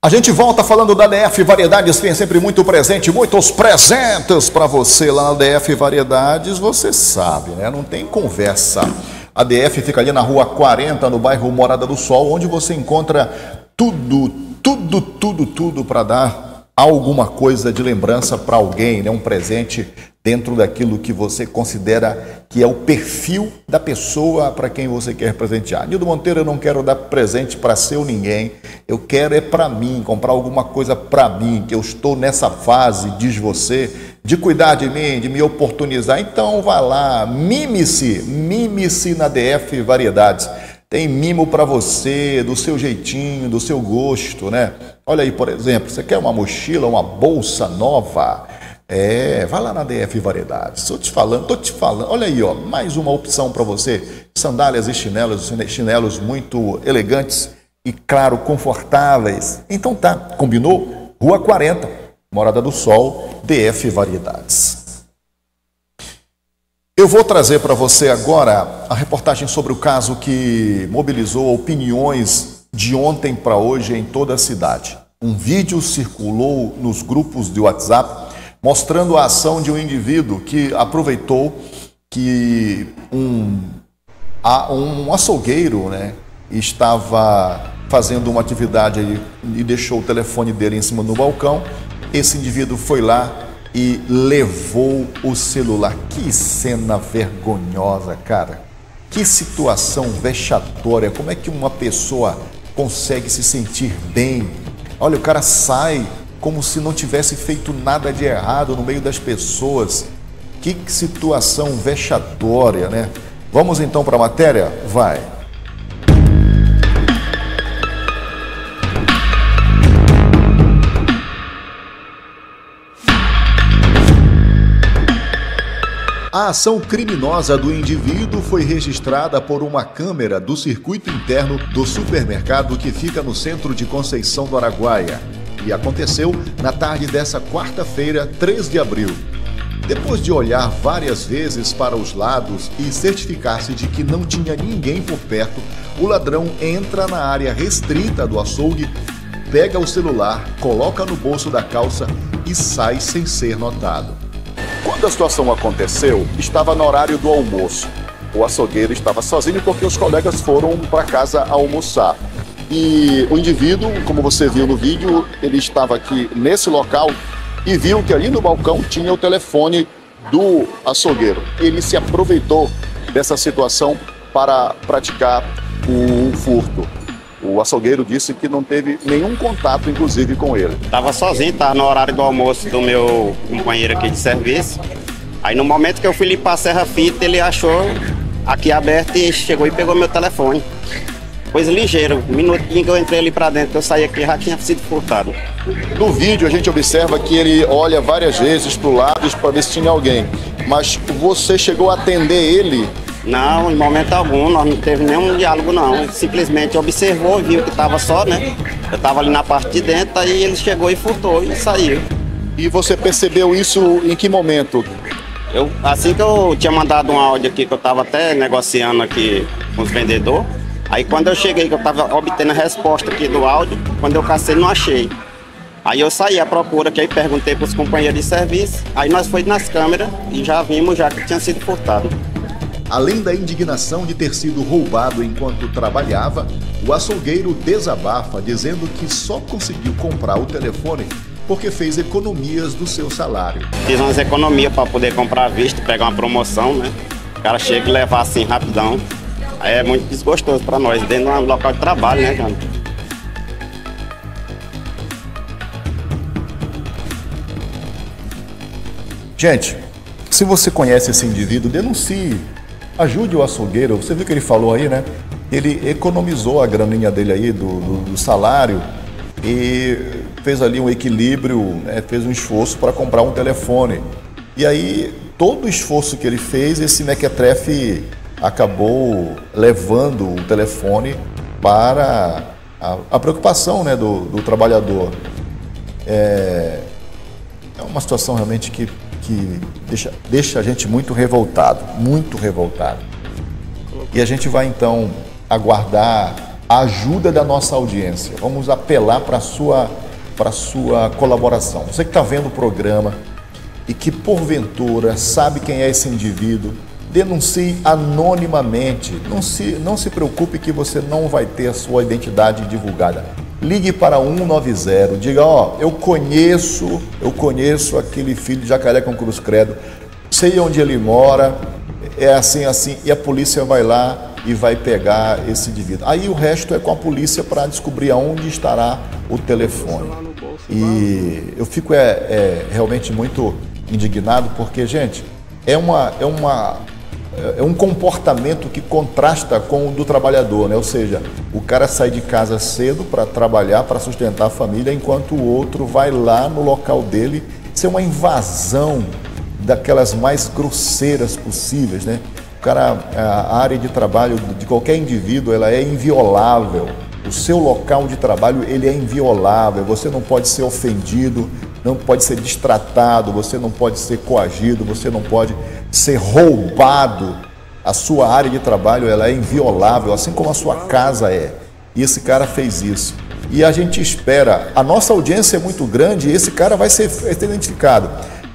Speaker 5: A gente volta falando da DF Variedades, tem sempre muito presente, muitos presentes para você lá na DF Variedades, você sabe, né? Não tem conversa. A DF fica ali na rua 40, no bairro Morada do Sol, onde você encontra tudo, tudo, tudo, tudo para dar alguma coisa de lembrança para alguém, né? Um presente dentro daquilo que você considera que é o perfil da pessoa para quem você quer presentear. Nildo Monteiro, eu não quero dar presente para seu ninguém, eu quero é para mim, comprar alguma coisa para mim, que eu estou nessa fase, diz você, de cuidar de mim, de me oportunizar. Então vá lá, mime-se, mime-se na DF Variedades. Tem mimo para você, do seu jeitinho, do seu gosto, né? Olha aí, por exemplo, você quer uma mochila, uma bolsa nova? É, vai lá na DF Variedades. Estou te falando, estou te falando. Olha aí, ó, mais uma opção para você. Sandálias e chinelos, chinelos muito elegantes e, claro, confortáveis. Então tá, combinou? Rua 40, Morada do Sol, DF Variedades. Eu vou trazer para você agora a reportagem sobre o caso que mobilizou opiniões de ontem para hoje em toda a cidade. Um vídeo circulou nos grupos de WhatsApp mostrando a ação de um indivíduo que aproveitou que um, um açougueiro né, estava fazendo uma atividade e deixou o telefone dele em cima do balcão. Esse indivíduo foi lá e levou o celular. Que cena vergonhosa, cara. Que situação vexatória. Como é que uma pessoa consegue se sentir bem? Olha, o cara sai como se não tivesse feito nada de errado no meio das pessoas. Que situação vexatória, né? Vamos então para a matéria? Vai. A ação criminosa do indivíduo foi registrada por uma câmera do circuito interno do supermercado que fica no centro de Conceição do Araguaia e aconteceu na tarde dessa quarta-feira, 3 de abril. Depois de olhar várias vezes para os lados e certificar-se de que não tinha ninguém por perto, o ladrão entra na área restrita do açougue, pega o celular, coloca no bolso da calça e sai sem ser notado. Quando a situação aconteceu, estava no horário do almoço. O açougueiro estava sozinho porque os colegas foram para casa almoçar. E o indivíduo, como você viu no vídeo, ele estava aqui nesse local e viu que ali no balcão tinha o telefone do açougueiro. Ele se aproveitou dessa situação para praticar o furto. O açougueiro disse que não teve nenhum contato, inclusive, com ele.
Speaker 25: Estava sozinho, estava no horário do almoço do meu companheiro aqui de serviço. Aí no momento que eu fui limpar a serra fita, ele achou aqui aberto e chegou e pegou meu telefone coisa ligeira. Um minutinho que eu entrei ali para dentro, que eu saí aqui já tinha sido furtado.
Speaker 5: No vídeo a gente observa que ele olha várias vezes para o lado para ver se tinha alguém. Mas você chegou a atender ele?
Speaker 25: Não, em momento algum, nós não teve nenhum diálogo não. Simplesmente observou, viu que estava só, né? Eu estava ali na parte de dentro, aí ele chegou e furtou e saiu.
Speaker 5: E você percebeu isso em que momento?
Speaker 25: Eu, assim que eu tinha mandado um áudio aqui, que eu estava até negociando aqui com os vendedores, Aí quando eu cheguei, que eu estava obtendo a resposta aqui do áudio, quando eu cacei, não achei. Aí eu saí à procura, que aí perguntei para os companheiros de serviço. Aí nós fomos nas câmeras e já vimos já que tinha sido furtado.
Speaker 5: Além da indignação de ter sido roubado enquanto trabalhava, o açougueiro desabafa dizendo que só conseguiu comprar o telefone porque fez economias do seu salário.
Speaker 25: Fiz umas economias para poder comprar visto, pegar uma promoção, né? O cara chega e levar assim rapidão é muito desgostoso para nós, dentro do local de trabalho, né, cara?
Speaker 5: Gente, se você conhece esse indivíduo, denuncie. Ajude o açougueiro. Você viu que ele falou aí, né? Ele economizou a graninha dele aí do, do, do salário e fez ali um equilíbrio, né? fez um esforço para comprar um telefone. E aí, todo o esforço que ele fez, esse mequetrefe acabou levando o telefone para a, a preocupação né, do, do trabalhador. É, é, uma situação realmente que, que deixa, deixa a gente muito revoltado, muito revoltado. E a gente vai então aguardar a ajuda da nossa audiência. Vamos apelar para a sua, sua colaboração. Você que está vendo o programa e que porventura sabe quem é esse indivíduo, denuncie anonimamente. Não se, não se preocupe que você não vai ter a sua identidade divulgada. Ligue para 190, diga, ó, eu conheço, eu conheço aquele filho de Jacaré com Cruz Credo, sei onde ele mora, é assim, assim, e a polícia vai lá e vai pegar esse indivíduo. Aí o resto é com a polícia para descobrir aonde estará o telefone. E eu fico é, é, realmente muito indignado porque, gente, é uma, é uma é um comportamento que contrasta com o do trabalhador, né? Ou seja, o cara sai de casa cedo para trabalhar, para sustentar a família, enquanto o outro vai lá no local dele. Isso é uma invasão daquelas mais grosseiras possíveis, né? O cara, a área de trabalho de qualquer indivíduo, ela é inviolável. O seu local de trabalho, ele é inviolável. Você não pode ser ofendido, não pode ser distratado, você não pode ser coagido, você não pode ser roubado. A sua área de trabalho, ela é inviolável, assim como a sua casa é. E esse cara fez isso. E a gente espera, a nossa audiência é muito grande e esse cara vai ser, identificado.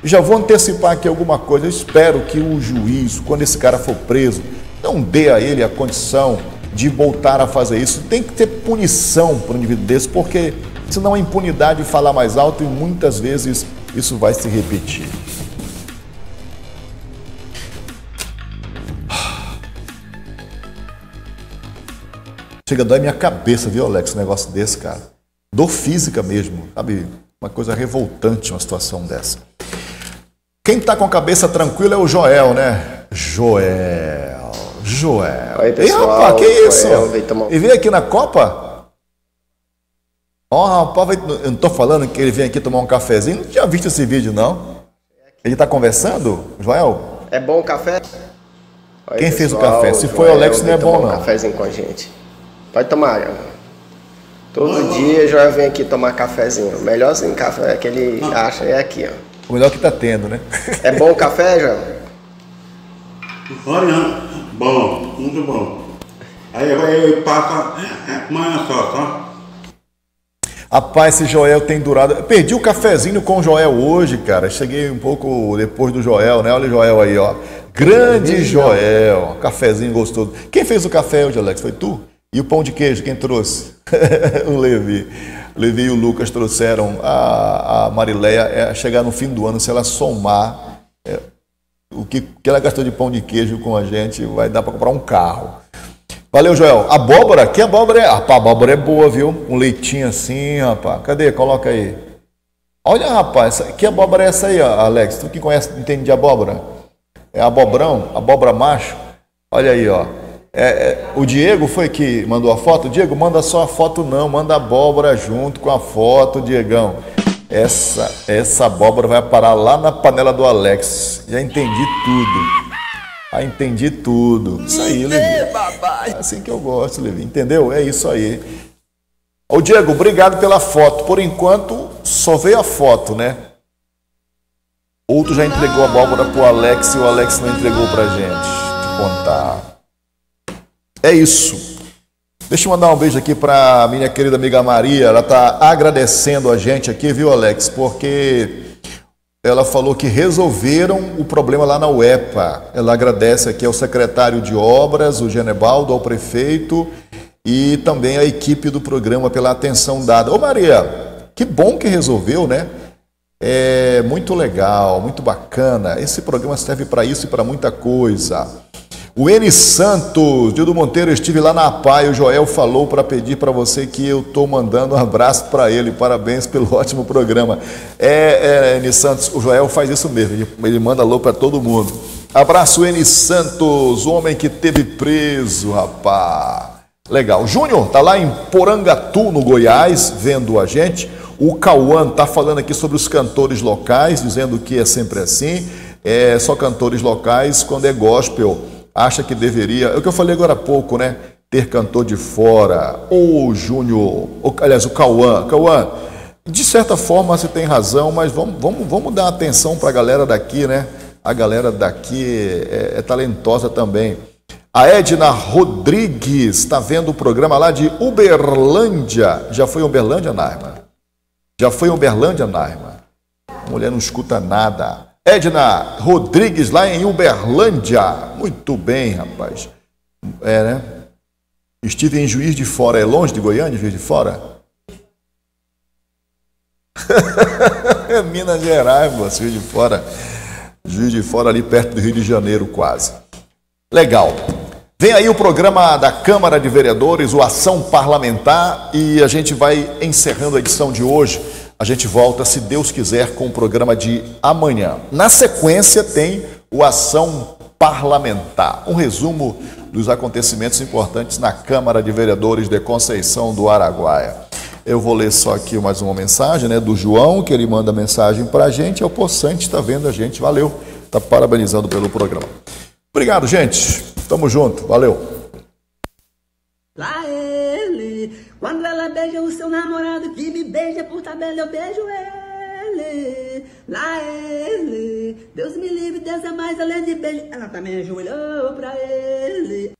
Speaker 5: Já vou antecipar aqui alguma coisa. Eu espero que o juiz, quando esse cara for preso, não dê a ele a condição de voltar a fazer isso. Tem que ter punição para um indivíduo desse, porque senão a impunidade fala mais alto e muitas vezes isso vai se repetir. Chega a dói minha cabeça, viu, Alex, um negócio desse, cara. Dor física mesmo, sabe? Uma coisa revoltante uma situação dessa. Quem está com a cabeça tranquila é o Joel, né? Joel. Joel.
Speaker 26: Oi, pessoal.
Speaker 5: Ih, rapaz, que isso? E veio aqui na Copa? Ó, oh, rapaz, eu não tô falando que ele vem aqui tomar um cafezinho. Não tinha visto esse vídeo, não. Ele está conversando, Joel?
Speaker 26: É bom o café?
Speaker 5: Oi, Quem pessoal, fez o café? Se foi o Alex, não é bom, não.
Speaker 26: um cafezinho com a gente. Pode tomar, Todo dia Joel vem aqui tomar cafezinho. O melhorzinho café que ele acha é aqui, ó.
Speaker 5: O melhor que tá tendo, né?
Speaker 26: É bom o *laughs* café, João?
Speaker 27: Olha, bom, muito bom. Aí eu passo amanhã só, tá?
Speaker 5: Rapaz, esse Joel tem durado. Eu perdi o cafezinho com o Joel hoje, cara. Cheguei um pouco depois do Joel, né? Olha o Joel aí, ó. Grande Joel. Cafezinho gostoso. Quem fez o café hoje, Alex? Foi tu? E o pão de queijo, quem trouxe? *laughs* o Levi. Levi e o Lucas trouxeram a, a Marileia é chegar no fim do ano, se ela somar é, o que, que ela gastou de pão de queijo com a gente, vai dar para comprar um carro. Valeu, Joel. Abóbora? Que abóbora é? Rapaz, abóbora é boa, viu? Um leitinho assim, rapaz. Cadê? Coloca aí. Olha, rapaz, que abóbora é essa aí, Alex? Tu que conhece, entende de abóbora? É abobrão? Abóbora macho? Olha aí, ó. É, é, o Diego foi que mandou a foto? Diego, manda só a foto não, manda a abóbora junto com a foto, Diegão. Essa, essa abóbora vai parar lá na panela do Alex. Já entendi tudo. Já entendi tudo. Isso aí, Levi. É assim que eu gosto, Levi. Entendeu? É isso aí. Ô Diego, obrigado pela foto. Por enquanto, só veio a foto, né? Outro já entregou a abóbora pro Alex e o Alex não entregou pra gente. Vou contar. É isso. Deixa eu mandar um beijo aqui para minha querida amiga Maria. Ela está agradecendo a gente aqui, viu, Alex? Porque ela falou que resolveram o problema lá na UEPA. Ela agradece aqui ao secretário de obras, o Genebaldo, ao prefeito e também à equipe do programa pela atenção dada. Ô Maria, que bom que resolveu, né? É muito legal, muito bacana. Esse programa serve para isso e para muita coisa. O N Santos, Dildo Monteiro, estive lá na PAI, o Joel falou para pedir para você que eu estou mandando um abraço para ele. Parabéns pelo *laughs* ótimo programa. É, é, N Santos, o Joel faz isso mesmo, ele, ele manda alô para todo mundo. Abraço, N Santos, o homem que teve preso, rapaz. Legal. Júnior tá lá em Porangatu, no Goiás, vendo a gente. O Cauã tá falando aqui sobre os cantores locais, dizendo que é sempre assim. É só cantores locais quando é gospel acha que deveria, é o que eu falei agora há pouco, né? Ter cantor de fora, ou Júnior, ou, aliás, o Cauã. Cauã, de certa forma você tem razão, mas vamos, vamos, vamos dar atenção para a galera daqui, né? A galera daqui é, é talentosa também. A Edna Rodrigues está vendo o programa lá de Uberlândia. Já foi Uberlândia, Naima? Já foi Uberlândia, Naima? A mulher não escuta nada. Edna Rodrigues, lá em Uberlândia. Muito bem, rapaz. É, né? Estive em Juiz de Fora. É longe de Goiânia, Juiz de Fora? *laughs* Minas Gerais, moço, Juiz de Fora. Juiz de Fora, ali perto do Rio de Janeiro, quase. Legal. Vem aí o programa da Câmara de Vereadores, o Ação Parlamentar, e a gente vai encerrando a edição de hoje. A gente volta, se Deus quiser, com o programa de amanhã. Na sequência, tem o Ação Parlamentar, um resumo dos acontecimentos importantes na Câmara de Vereadores de Conceição do Araguaia. Eu vou ler só aqui mais uma mensagem né, do João, que ele manda mensagem para a gente. É o Poçante, está vendo a gente, valeu, está parabenizando pelo programa. Obrigado, gente. Tamo junto, valeu.
Speaker 28: Lá ele, quando ela beija o seu namorado que me beija por tabela, eu beijo ele. Lá ele, Deus me livre, Deus é mais além de beijo. Ela também ajoelhou pra ele.